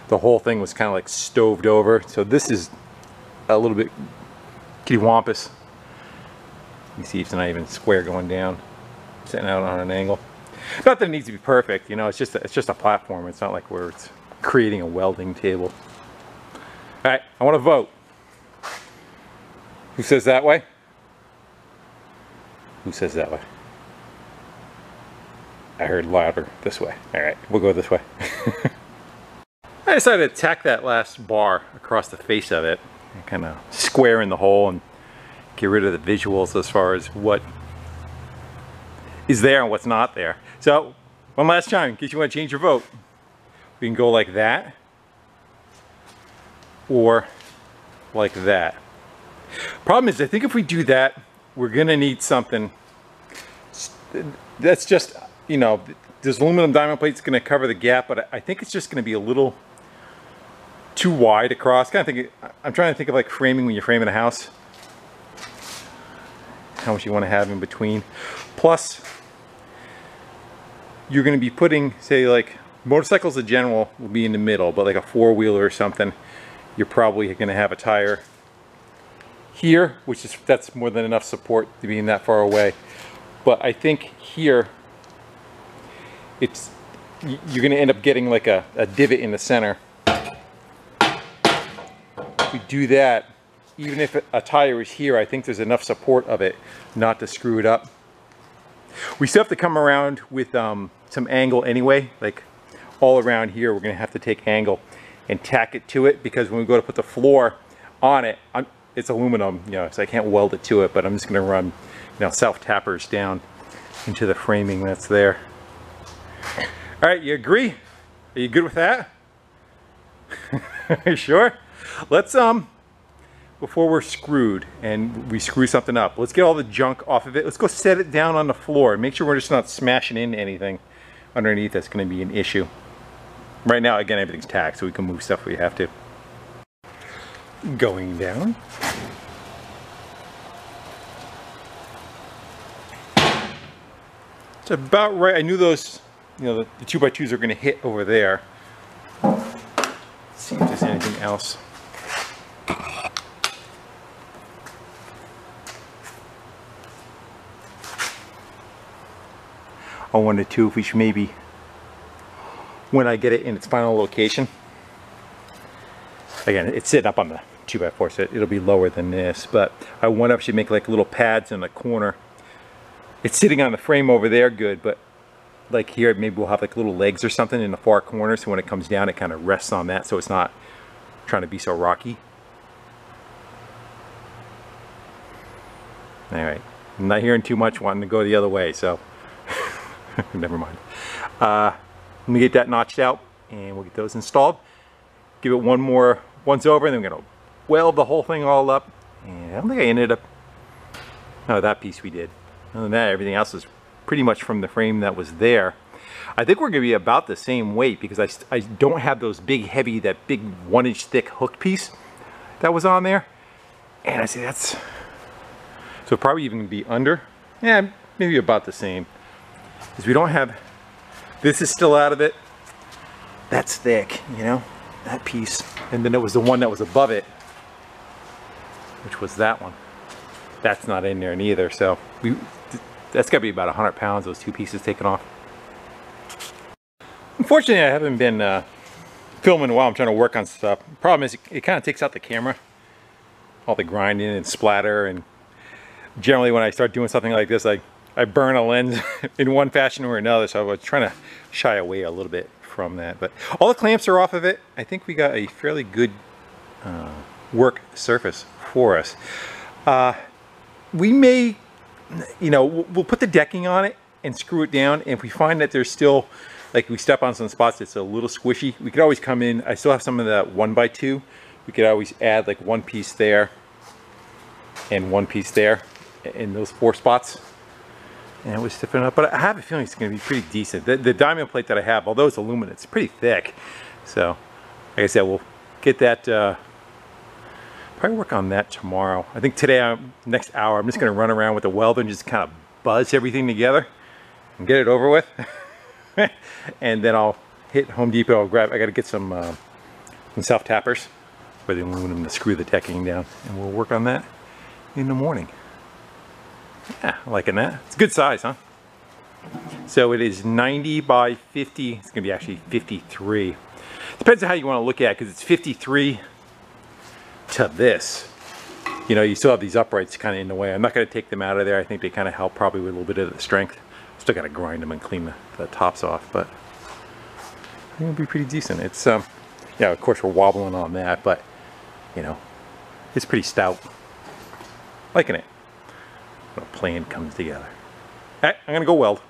the whole thing was kind of like stoved over. So this is a little bit kittywampus. You see it's not even square going down, sitting out on an angle. Not that it needs to be perfect, you know, it's just a, it's just a platform. It's not like where it's creating a welding table. All right, I want to vote. Who says that way? Who says that way? I heard louder this way. All right, we'll go this way. I decided to tack that last bar across the face of it and kind of square in the hole and get rid of the visuals as far as what is there and what's not there. So one last time, in case you want to change your vote, we can go like that or like that. Problem is, I think if we do that, we're gonna need something that's just, you know, this aluminum diamond plate's gonna cover the gap, but I think it's just gonna be a little too wide across. Kind of think, I'm trying to think of like framing when you're framing a house. How much you want to have in between. Plus, you're going to be putting, say like, motorcycles in general will be in the middle, but like a four-wheeler or something, you're probably going to have a tire here, which is, that's more than enough support to being that far away. But I think here, it's, you're going to end up getting like a, a divot in the center If we do that, even if a tire is here, I think there's enough support of it not to screw it up. We still have to come around with um, some angle anyway, like all around here, we're gonna have to take angle and tack it to it because when we go to put the floor on it, I'm, it's aluminum, you know, so I can't weld it to it, but I'm just gonna run, you know, self-tappers down into the framing that's there. All right, you agree? Are you good with that? sure? Let's, um, before we're screwed and we screw something up, let's get all the junk off of it. Let's go set it down on the floor. Make sure we're just not smashing into anything underneath that's gonna be an issue. Right now, again, everything's tacked, so we can move stuff if we have to. Going down. It's about right. I knew those, you know, the, two by twos are gonna hit over there. Let's see if there's anything else. I wonder too if we should maybe, when I get it in its final location, again, it's sitting up on the 2x4, so it'll be lower than this, but I wonder if I should make like little pads in the corner. It's sitting on the frame over there good, but like here, maybe we'll have like little legs or something in the far corner, so when it comes down, it kind of rests on that, so it's not trying to be so rocky. All right, I'm not hearing too much wanting to go the other way, so never mind. Uh, let me get that notched out and we'll get those installed. Give it one more once over and then we're gonna weld the whole thing all up. And I don't think I ended up, oh, that piece we did. Other than that, everything else is pretty much from the frame that was there. I think we're gonna be about the same weight because I, I don't have those big heavy, that big one inch thick hook piece that was on there. And I say that's, so probably even be under, yeah, maybe about the same. Because we don't have, this is still out of it. That's thick, you know, that piece. And then it was the one that was above it, which was that one. That's not in there neither, so we, that's gotta be about 100 pounds, those two pieces taken off. Unfortunately, I haven't been uh, filming while I'm trying to work on stuff. Problem is, it, it kind of takes out the camera. All the grinding and splatter, and generally when I start doing something like this, I, I burn a lens in one fashion or another, so I was trying to shy away a little bit from that. But all the clamps are off of it. I think we got a fairly good uh, work surface for us. Uh, we may, you know, we'll put the decking on it and screw it down. And if we find that there's still like we step on some spots that's a little squishy, we could always come in. I still have some of that one by two. We could always add like one piece there and one piece there in those four spots. And we're stiffen up, but I have a feeling it's gonna be pretty decent. The, the diamond plate that I have, although it's aluminum, it's pretty thick. So, like I said, we'll get that, uh, probably work on that tomorrow. I think today, I'm, next hour, I'm just gonna run around with the welder and just kind of buzz everything together and get it over with. and then I'll hit Home Depot. I'll grab. I got to get some uh, some self tappers for the aluminum to screw the decking down, and we'll work on that in the morning. Yeah, liking that. It's a good size, huh? So it is 90 by 50. It's gonna be actually 53. Depends on how you want to look at it, because it's 53 to this. You know, you still have these uprights kind of in the way. I'm not going to take them out of there. I think they kind of help probably with a little bit of the strength. Still got to grind them and clean the, the, tops off, but I think it'll be pretty decent. It's, um, yeah, of course we're wobbling on that, but, you know, it's pretty stout. Liking it. When a plan comes together. All right, I'm going to go weld.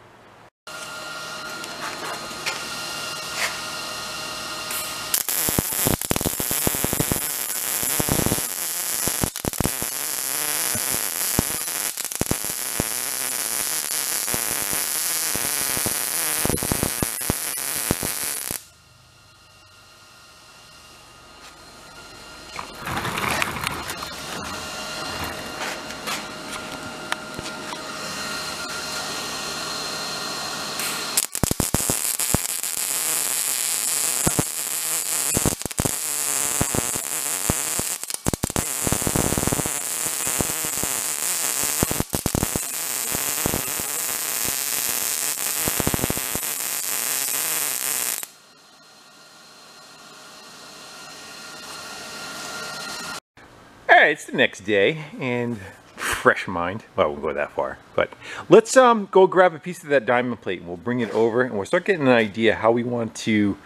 It's the next day and fresh mind. Well, we won't go that far, but let's um, go grab a piece of that diamond plate and we'll bring it over and we'll start getting an idea how we want to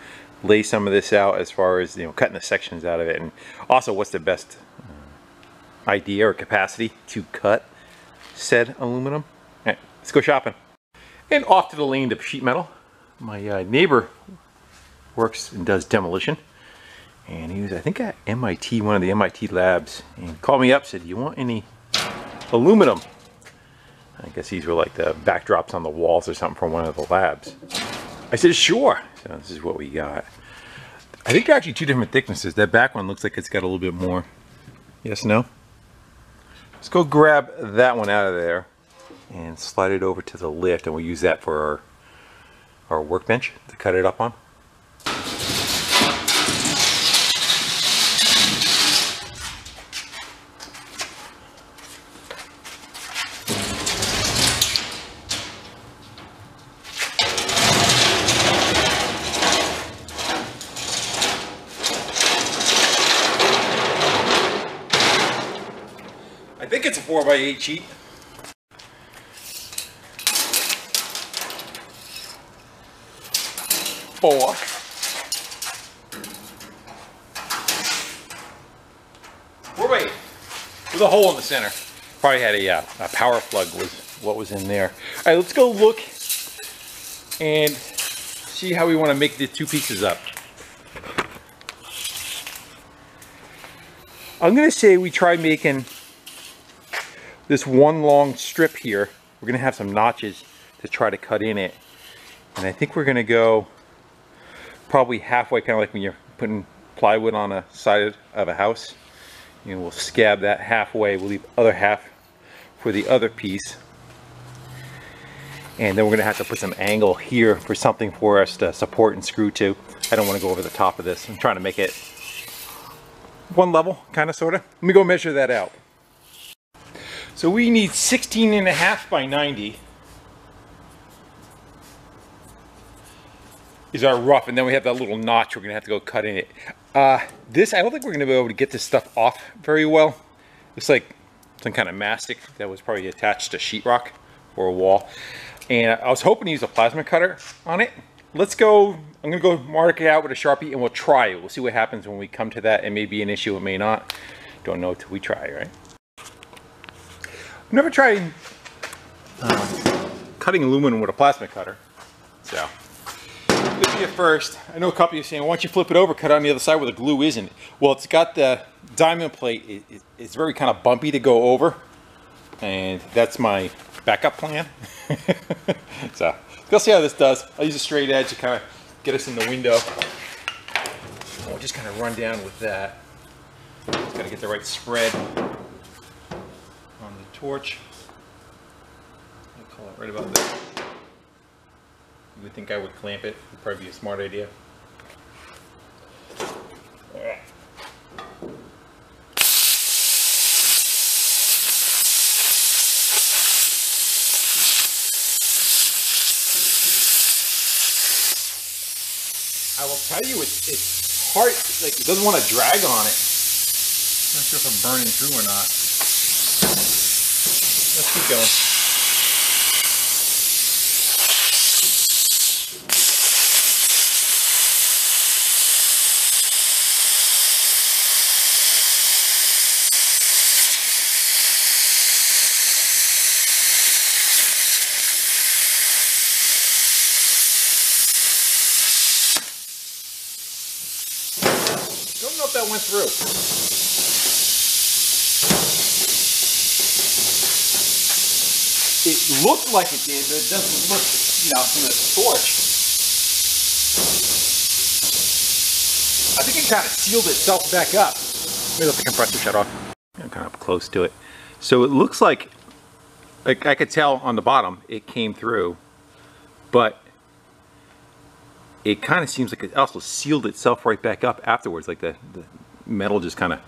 lay some of this out as far as, you know, cutting the sections out of it. And also what's the best uh, idea or capacity to cut said aluminum. All right, let's go shopping. And off to the lane of sheet metal. My uh, neighbor works and does demolition and he was I think at MIT one of the MIT labs. And called me up said do you want any aluminum? I guess these were like the backdrops on the walls or something from one of the labs. I said sure. So this is what we got. I think they're actually two different thicknesses. That back one looks like it's got a little bit more. Yes no? Let's go grab that one out of there and slide it over to the lift and we'll use that for our our workbench to cut it up on it's a 4 by 8 sheet. Four. With a hole in the center. Probably had a, uh, a power plug was what was in there. All right, let's go look and see how we want to make the two pieces up. I'm gonna say we try making this one long strip here. We're gonna have some notches to try to cut in it. And I think we're gonna go probably halfway, kind of like when you're putting plywood on a side of a house. Know, we'll scab that halfway. We'll leave other half for the other piece. And then we're gonna have to put some angle here for something for us to support and screw to. I don't wanna go over the top of this. I'm trying to make it one level, kind of, sort of. Let me go measure that out. So we need 16 and a half by 90 is our rough, and then we have that little notch we're gonna have to go cut in it. Uh, this, I don't think we're gonna be able to get this stuff off very well. It's like some kind of mastic that was probably attached to sheetrock or a wall. And I was hoping to use a plasma cutter on it. Let's go, I'm gonna go mark it out with a Sharpie and we'll try it. We'll see what happens when we come to that. It may be an issue, it may not. Don't know till we try, right? Never tried uh, cutting aluminum with a plasma cutter. So, this be a first. I know a couple of you saying, why don't you flip it over, cut it on the other side where the glue isn't. Well, it's got the diamond plate. It, it, it's very kind of bumpy to go over. And that's my backup plan. so, we'll see how this does. I'll use a straight edge to kind of get us in the window. We'll just kind of run down with that. Just got to get the right spread torch. I'll call it right about there. You would think I would clamp it. Would probably be a smart idea. I will tell you, it's, it's hard, like it doesn't want to drag on it. I'm Not sure if I'm burning through or not. Let's keep going. Don't know if that went through. Looked like it did, but it doesn't look, you know, from the torch. I think it kind of sealed itself back up. Maybe let the compressor shut off. I'm kind of close to it. So it looks like, like I could tell on the bottom, it came through, but it kind of seems like it also sealed itself right back up afterwards, like the, the metal just kind of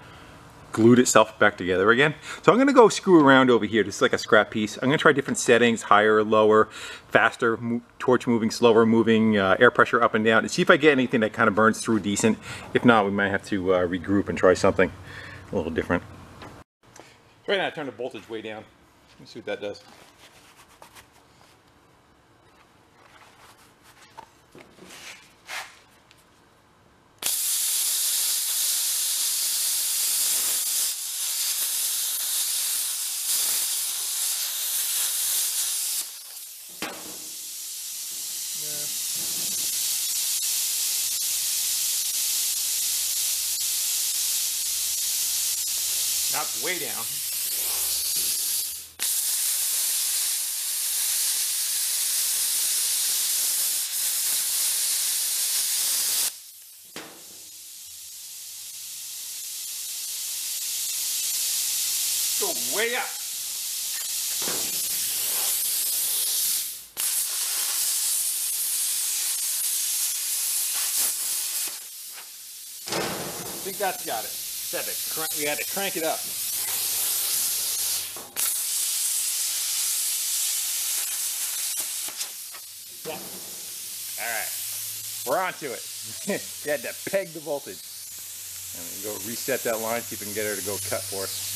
glued itself back together again. So I'm going to go screw around over here, just like a scrap piece. I'm to try different settings, higher, lower, faster, mo torch moving, slower moving, uh, air pressure up and down, and see if I get anything that kind of burns through decent. If not, we might have to uh, regroup and try something a little different. Right now I turn the voltage way down. Let's see what that does. Now it's way down. Go way up. I think that's got it. Crank- We had to crank it up. Yeah. All right. We're on to it. you had to peg the voltage. And then go reset that line, see if we can get her to go cut for us.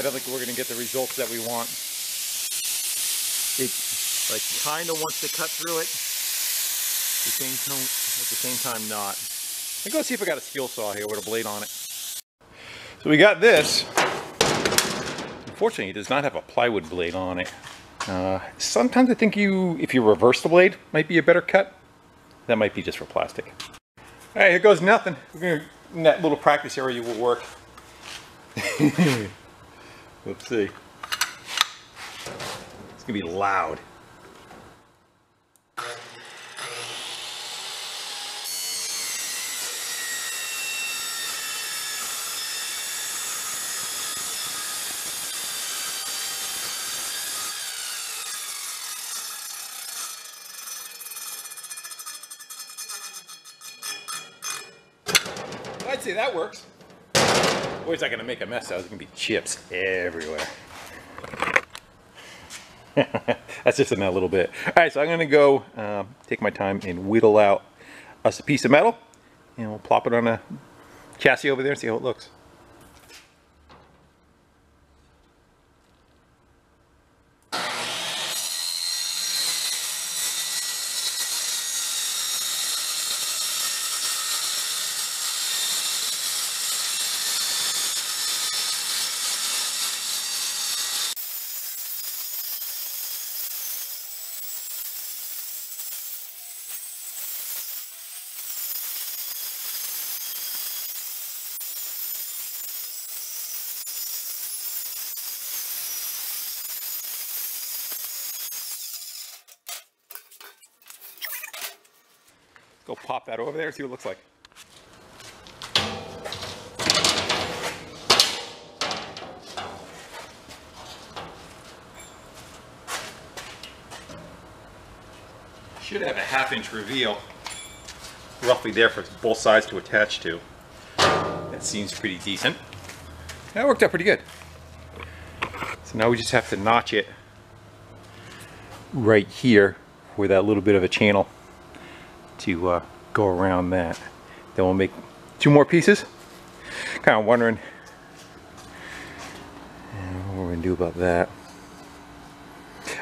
I don't think we're going to get the results that we want. It like kind of wants to cut through it. At the same time, at the same time not. I'm going to see if I got a skill saw here with a blade on it. So we got this. Unfortunately, it does not have a plywood blade on it. Uh, sometimes I think you, if you reverse the blade, might be a better cut. That might be just for plastic. All right, here goes nothing. We're gonna, in that little practice area will work. Let's see. It's gonna be loud. I'd say that works. Is that gonna make a mess. There's gonna be chips everywhere. That's just in that little bit. All right, so I'm gonna go um, take my time and whittle out us a piece of metal, and we'll plop it on a chassis over there and see how it looks. Go pop that over there, and see what it looks like. Should have a half inch reveal roughly there for both sides to attach to. That seems pretty decent. That worked out pretty good. So now we just have to notch it right here where that little bit of a channel to uh, go around that. Then we'll make two more pieces. Kind of wondering uh, what we're gonna do about that.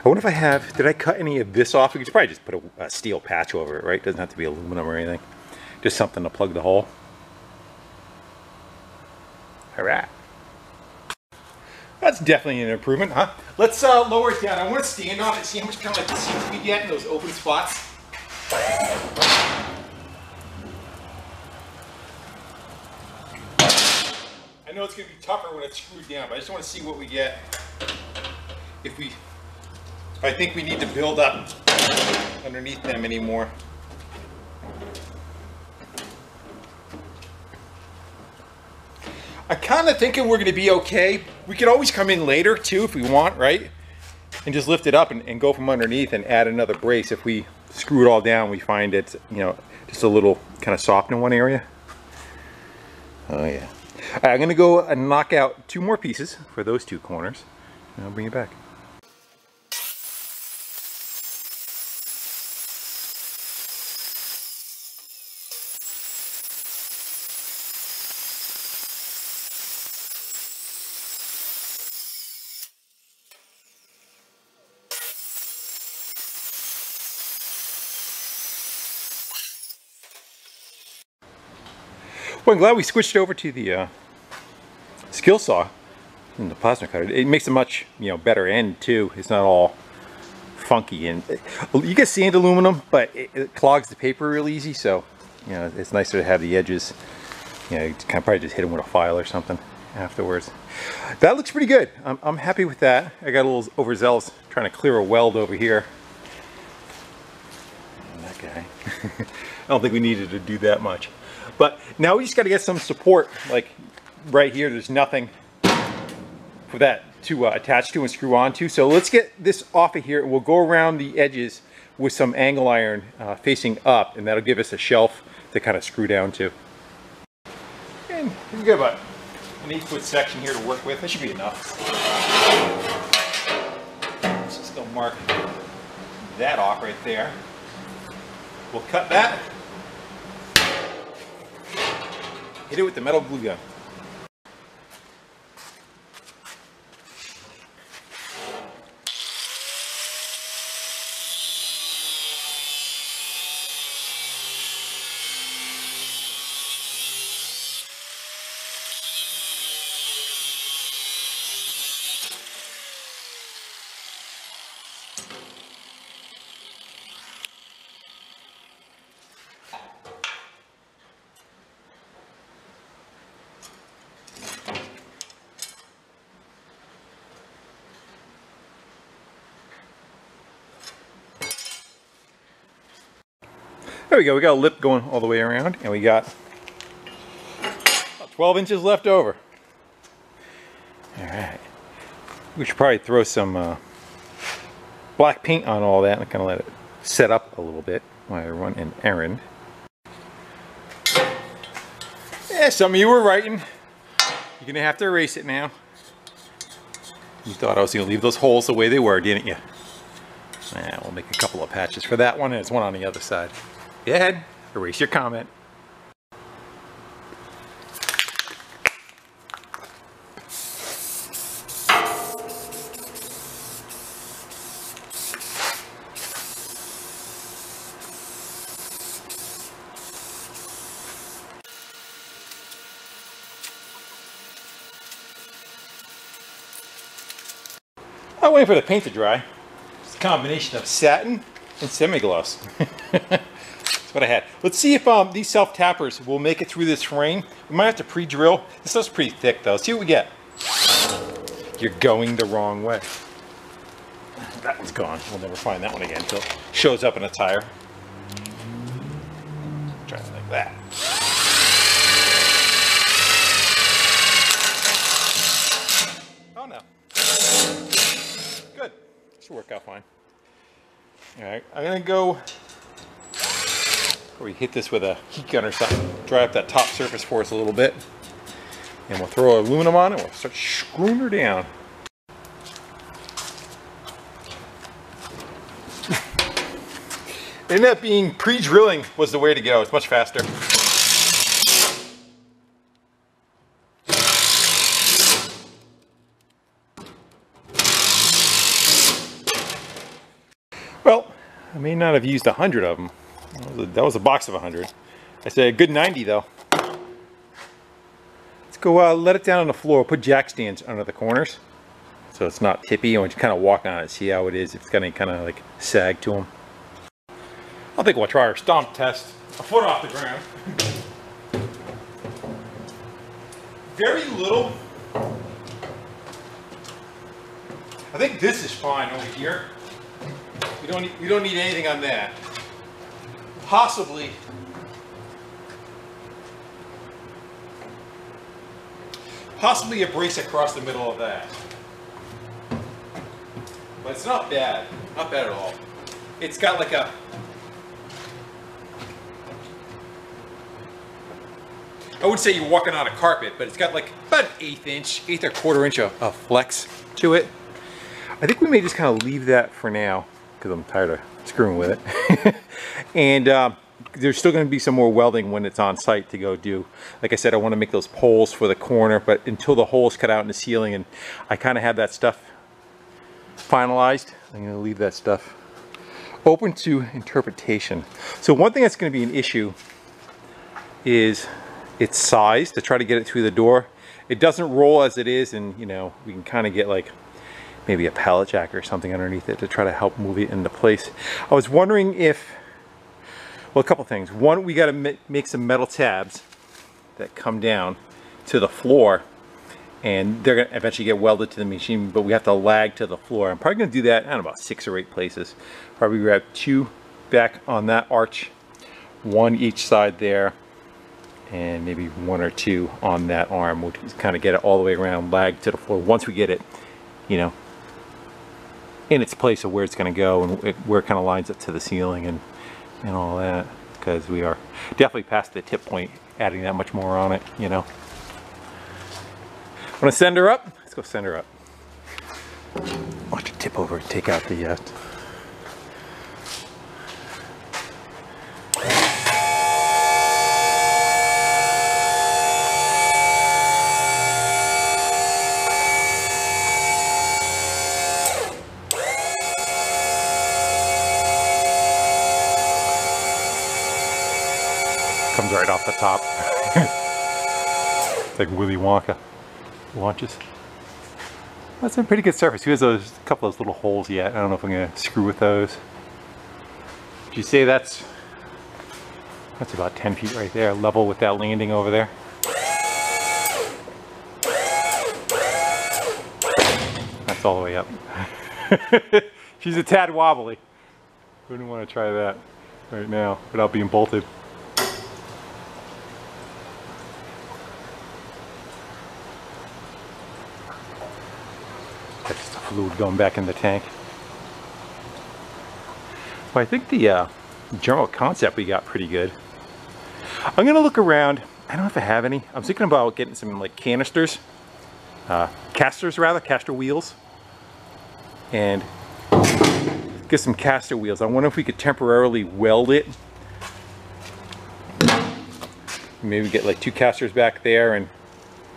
I wonder if I have, did I cut any of this off? We could probably just put a, a steel patch over it, right? Doesn't have to be aluminum or anything. Just something to plug the hole. All right. That's definitely an improvement, huh? Let's uh, lower it down. I want to stand on it, see how much kind of like we get in those open spots. Know it's going to be tougher when it's screwed down, but I just want to see what we get. If we, if I think we need to build up underneath them anymore. I kind of thinking we're going to be okay. We could always come in later too if we want, right? And just lift it up and, and go from underneath and add another brace. If we screw it all down, we find it's, you know, just a little kind of soft in one area. Oh yeah. Right, I'm going to go and knock out two more pieces for those two corners. And I'll bring it back. Well, I'm glad we switched over to the uh, skill saw and the plasma cutter. It makes a much you know better end too. It's not all funky and you get sand aluminum, but it, it clogs the paper real easy. So you know it's nicer to have the edges. You know, you can probably just hit them with a file or something afterwards. That looks pretty good. I'm, I'm happy with that. I got a little overzealous trying to clear a weld over here. And that guy. I don't think we needed to do that much. But now we just got to get some support. Like right here, there's nothing for that to uh, attach to and screw onto. So let's get this off of here. We'll go around the edges with some angle iron uh, facing up, and that'll give us a shelf to kind of screw down to. And we've got about an eight foot section here to work with. That should be enough. Let's just go mark that off right there. We'll cut that. Hit it with the metal glue gun. There we go. We got a lip going all the way around, and we got 12 inches left over. All right. We should probably throw some uh, black paint on all that and kind of let it set up a little bit while I run an errand. Yeah, some of you were writing. You're gonna have to erase it now. You thought I was gonna leave those holes the way they were, didn't you? Yeah, we'll make a couple of patches for that one and there's one on the other side. Go ahead, erase your comment. I'm waiting for the paint to dry. It's a combination of satin and semi-gloss. What I had. Let's see if um, these self-tappers will make it through this rain. We might have to pre-drill. This stuff's pretty thick though. See what we get. You're going the wrong way. That one's gone. We'll never find that one again until it shows up in a tire. Try it like that. Oh no. Good. Should work out fine. All right, I'm gonna go. We hit this with a heat gun or something. Dry up that top surface for us a little bit, and we'll throw aluminum on it. We'll start screwing her down. Ended up being pre-drilling was the way to go. It's much faster. Well, I may not have used a hundred of them. That was, a, that was a box of a hundred. I said a good 90 though. Let's go uh, let it down on the floor. Put jack stands under the corners so it's not tippy. And when you kind of walk on it, see how it is. If it's got any kind of like sag to them. I think we'll try our stomp test. A foot off the ground. Very little. I think this is fine over here. We don't we don't need anything on that. Possibly. Possibly a brace across the middle of that. But it's not bad. Not bad at all. It's got like a I would say you're walking on a carpet, but it's got like about an eighth inch, eighth or quarter inch of, of flex to it. I think we may just kind of leave that for now because I'm tired of screwing with it. and um, there's still going to be some more welding when it's on site to go do. Like I said, I want to make those poles for the corner, but until the holes cut out in the ceiling and I kind of have that stuff finalized, I'm going to leave that stuff open to interpretation. So one thing that's going to be an issue is its size to try to get it through the door. It doesn't roll as it is and you know we can kind of get like maybe a pallet jack or something underneath it to try to help move it into place. I was wondering if, well a couple things. One, we got to make some metal tabs that come down to the floor and they're going to eventually get welded to the machine but we have to lag to the floor. I'm probably going to do that in about six or eight places. Probably grab two back on that arch, one each side there and maybe one or two on that arm. We'll kind of get it all the way around, lag to the floor. Once we get it, you know, in its place of where it's going to go and where it kind of lines up to the ceiling and, and all that. Because we are definitely past the tip point, adding that much more on it, you know. Want to send her up? Let's go send her up. Watch it tip over and take out the uh, comes right off the top. it's like Willy Wonka launches. That's a pretty good surface. He has those a couple of those little holes yet. I don't know if I'm gonna screw with those. Did you say that's that's about 10 feet right there, level with that landing over there? That's all the way up. She's a tad wobbly. Wouldn't want to try that. right now without being bolted. That's just the fluid going back in the tank. Well, I think the uh, general concept we got pretty good. I'm gonna look around. I don't know if I have any. I'm thinking about getting some like canisters, uh, casters rather, caster wheels, and get some caster wheels. I wonder if we could temporarily weld it. Maybe get like two casters back there and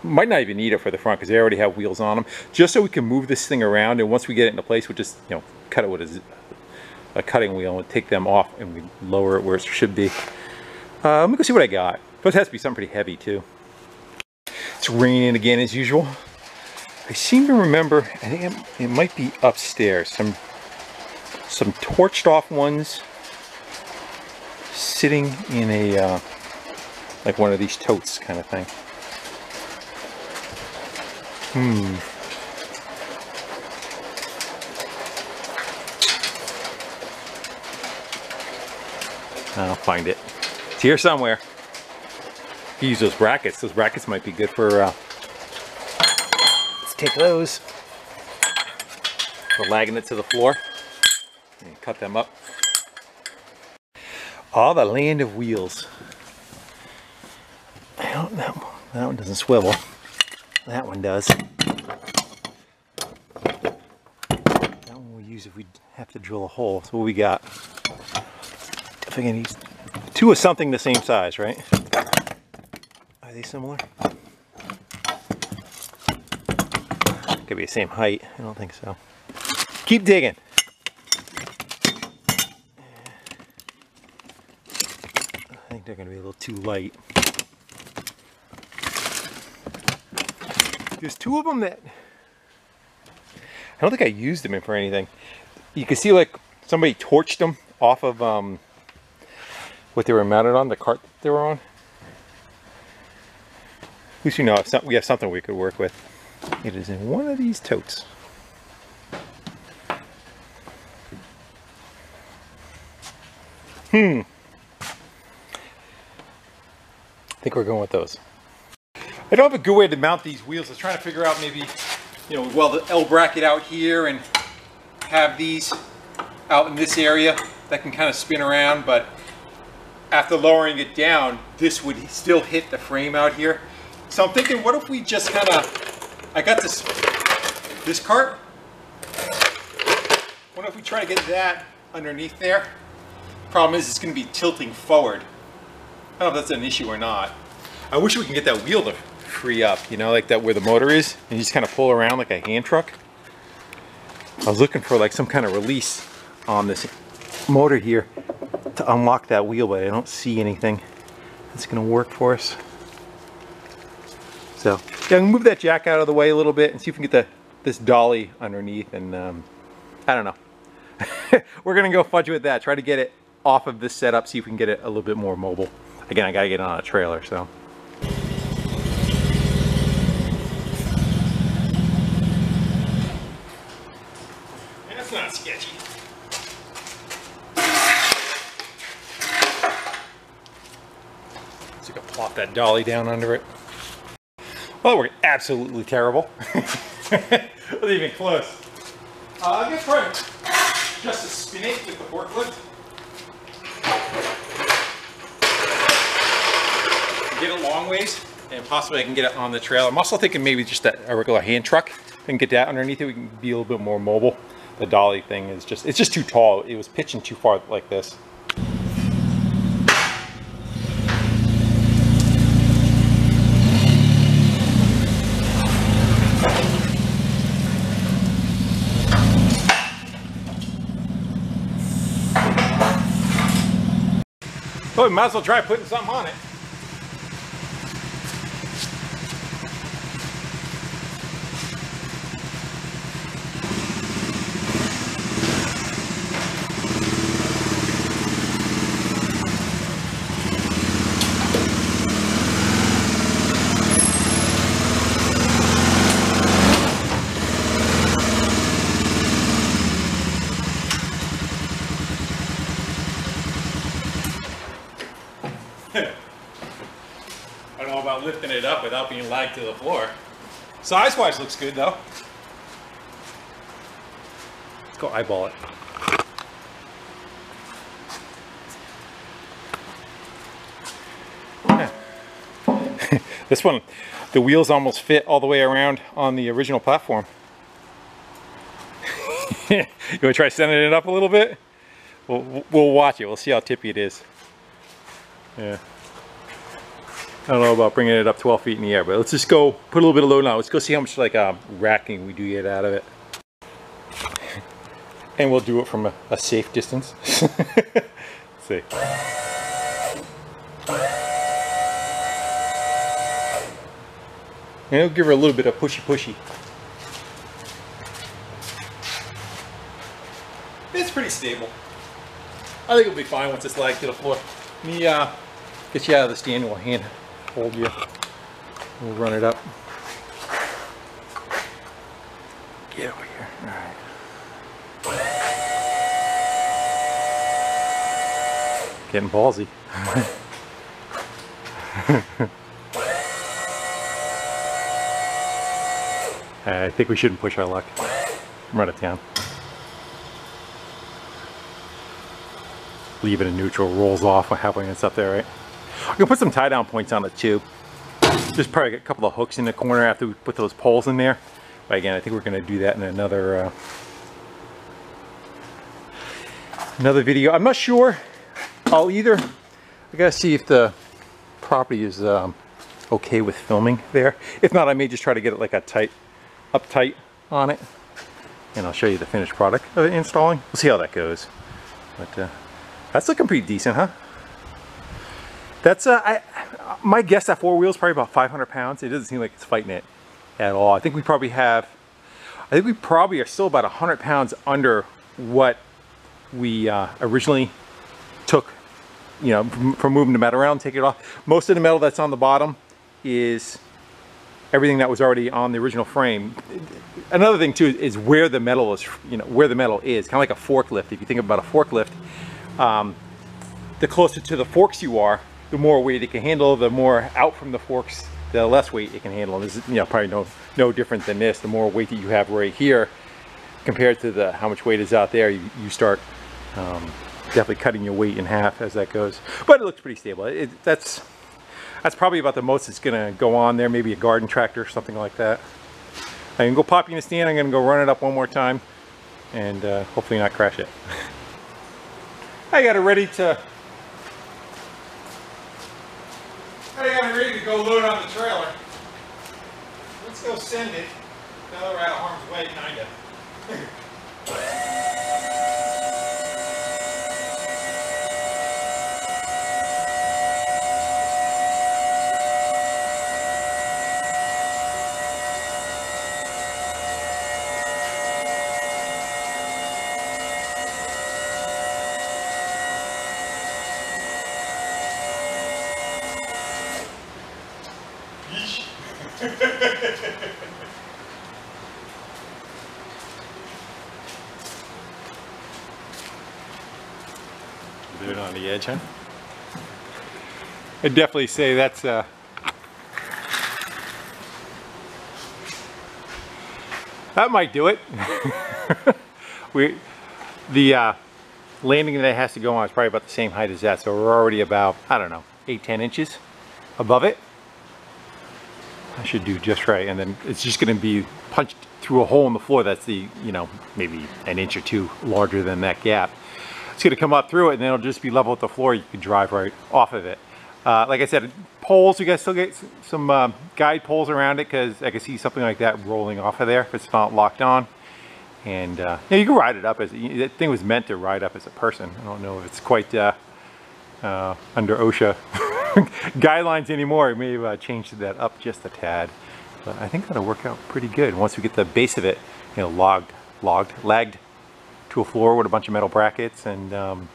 might not even need it for the front because they already have wheels on them. Just so we can move this thing around and once we get it into place, we'll just, you know, cut it with a, a cutting wheel and take them off and we lower it where it should be. Uh, let me go see what I got. But it has to be something pretty heavy too. It's raining again as usual. I seem to remember, I think it, it might be upstairs, some some torched off ones sitting in a uh, like one of these totes kind of thing. Hmm. I'll find it. It's here somewhere. Use those brackets. Those brackets might be good for. Uh, let's take those. For lagging it to the floor. And cut them up. All the land of wheels. I don't know. That one doesn't swivel. That one does. That one we'll use if we have to drill a hole. So what we got? I think I need two of something the same size, right? Are they similar? Could be the same height. I don't think so. Keep digging. I think they're going to be a little too light. There's two of them that I don't think I used them for anything. You can see like somebody torched them off of um, what they were mounted on, the cart they were on. At least you know we have something we could work with. It is in one of these totes. Hmm. I think we're going with those. I don't have a good way to mount these wheels. I was trying to figure out maybe, you know, well the L bracket out here and have these out in this area that can kind of spin around, but after lowering it down, this would still hit the frame out here. So I'm thinking, what if we just kind of, I got this, this cart. What if we try to get that underneath there? Problem is, it's going to be tilting forward. I don't know if that's an issue or not. I wish we can get that wheel to free up, you know, like that where the motor is, and you just kind of pull around like a hand truck. I was looking for like some kind of release on this motor here to unlock that wheel, but I don't see anything that's to work for us. So, yeah, I'm gonna move that jack out of the way a little bit and see if we can get the this dolly underneath, and um, I don't know. We're to go fudge with that, try to get it off of this setup, see if we can get it a little bit more mobile. Again, I got to get it on a trailer, so. That's not sketchy. So you can plop that dolly down under it. Well, we're absolutely terrible. Wasn't even close. Uh, I guess try just to spin it with the forklift. Get it long ways, and possibly I can get it on the trail. I'm also thinking maybe just that a regular hand truck. and get that underneath it, we can be a little bit more mobile. The dolly thing is just, it's just too tall. It was pitching too far like this. Oh, we might as well try putting something on it. Without to the floor. Size-wise looks good though. Let's go eyeball it. this one, the wheels almost fit all the way around on the original platform. you want to try sending it up a little bit? We'll, we'll watch it. We'll see how tippy it is. Yeah. I don't know about bringing it up 12 feet in the air, but let's just go put a little bit of load on. Let's go see how much like um, racking we do get out of it. and we'll do it from a, a safe distance. see. And it'll give her a little bit of pushy pushy. It's pretty stable. I think it'll be fine once it's lagged to the floor. Let me uh, get you out of the stand and hand hold you. We'll run it up. Get over here. All right. Getting ballsy. I think we shouldn't push our luck. I'm out of town. Leave it in neutral, rolls off halfway it's up there, right? I'm gonna put some tie down points on it too. Just probably get a couple of hooks in the corner after we put those poles in there. But again, I think we're gonna do that in another uh, another video. I'm not sure. I'll either I gotta see if the property is um, okay with filming there. If not, I may just try to get it like a tight uptight on it and I'll show you the finished product of installing. We'll see how that goes. But uh, that's looking pretty decent, huh? That's uh, I, my guess that four wheels probably about 500 pounds. It doesn't seem like it's fighting it at all. I think we probably have, I think we probably are still about 100 pounds under what we uh, originally took, you know, from, from moving the metal around, take it off. Most of the metal that's on the bottom is everything that was already on the original frame. Another thing too is where the metal is, you know, where the metal is, kind of like a forklift. If you think about a forklift, um, the closer to the forks you are, the more weight it can handle, the more out from the forks, the less weight it can handle. This is, you know, probably no, no different than this. The more weight that you have right here compared to the how much weight is out there, you, you start um, definitely cutting your weight in half as that goes. But it looks pretty stable. It, that's that's probably about the most it's gonna go on there, maybe a garden tractor, or something like that. I can go pop in the stand, I'm gonna go run it up one more time and uh, hopefully not crash it. I got it ready to I got it ready to go load on the trailer. Let's go send it. Now that we're out of harm's way, kinda. It on the edge, huh? I'd definitely say that's uh, that might do it. we the uh, landing that it has to go on is probably about the same height as that, so we're already about I don't know eight ten inches above it. I should do just right, and then it's just going to be punched through a hole in the floor that's the you know maybe an inch or two larger than that gap it's to come up through it and then it'll just be level with the floor. You can drive right off of it. Uh, like I said, poles, you guys still get some uh, guide poles around it because I can see something like that rolling off of there if it's not locked on. And uh, yeah, you can ride it up as, that thing was meant to ride up as a person. I don't know if it's quite uh, uh, under OSHA guidelines anymore. It may have uh, changed that up just a tad. But I think that'll work out pretty good once we get the base of it, you know, logged, logged, lagged to a floor with a bunch of metal brackets and, um,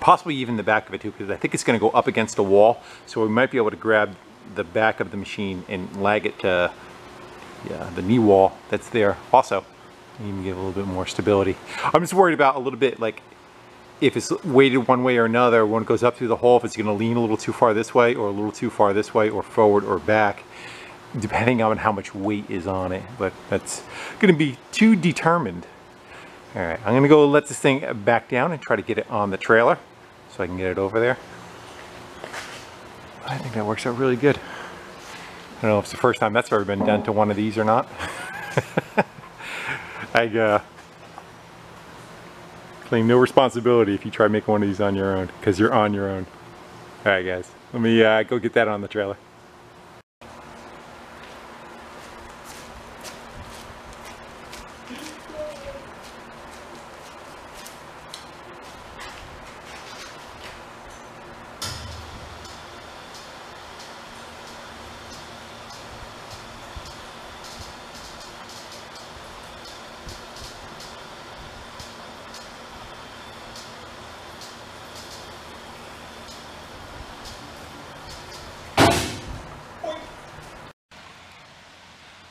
possibly even the back of it too because I think it's going to go up against a wall so we might be able to grab the back of the machine and lag it to yeah, the knee wall that's there also even give a little bit more stability. I'm just worried about a little bit like if it's weighted one way or another, when it goes up through the hole, if it's going to lean a little too far this way or a little too far this way or forward or back, depending on how much weight is on it. But that's going to be too determined. All right, I'm to go let this thing back down and try to get it on the trailer so I can get it over there. I think that works out really good. I don't know if it's the first time that's ever been done to one of these or not. I uh, claim no responsibility if you try making one of these on your own, because you're on your own. All right, guys, let me uh, go get that on the trailer.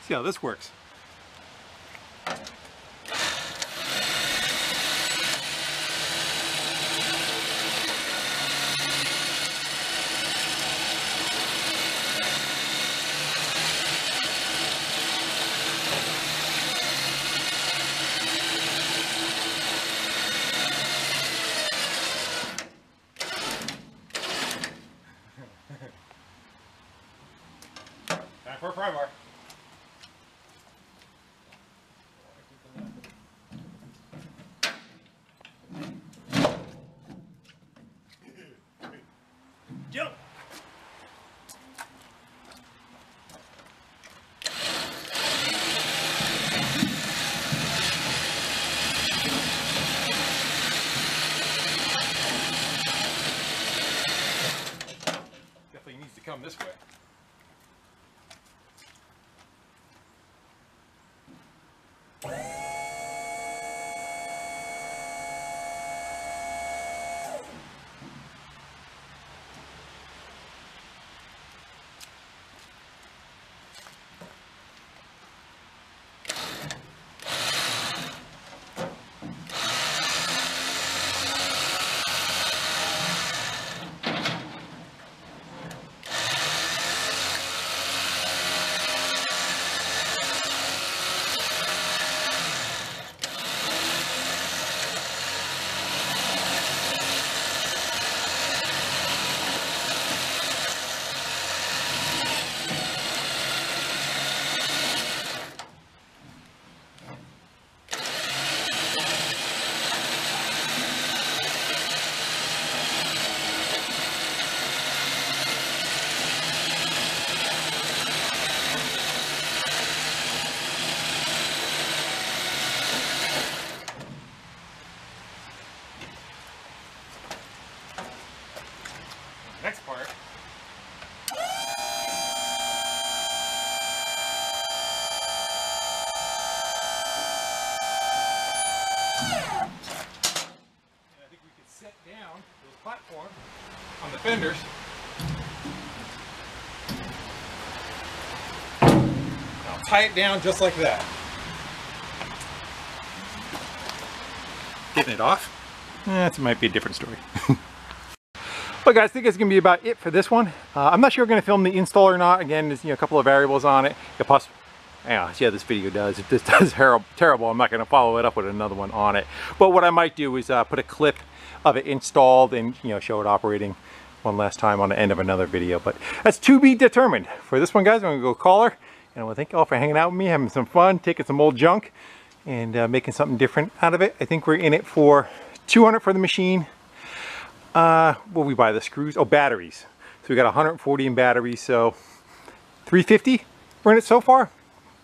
See how this works. Fenders. I'll tie it down just like that. Getting it off? That might be a different story. But guys, I think it's gonna be about it for this one. Uh, I'm not sure we're gonna film the install or not. Again, there's you know, a couple of variables on it. it poss yeah, see how this video does. If this does terrible, terrible, I'm not gonna follow it up with another one on it. But what I might do is uh, put a clip of it installed and you know show it operating one last time on the end of another video. But that's to be determined. For this one, guys, I'm gonna go call her. And I want to thank you all for hanging out with me, having some fun, taking some old junk, and uh, making something different out of it. I think we're in it for 200 for the machine, uh, what we buy the screws? Oh, batteries. So we got 140 in batteries, so 350 we're in it so far.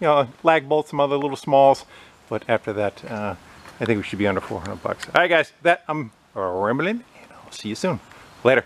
You know, lag bolts, some other little smalls, but after that, uh, I think we should be under 400 bucks. All right, guys, that I'm rambling, and I'll see you soon. Later.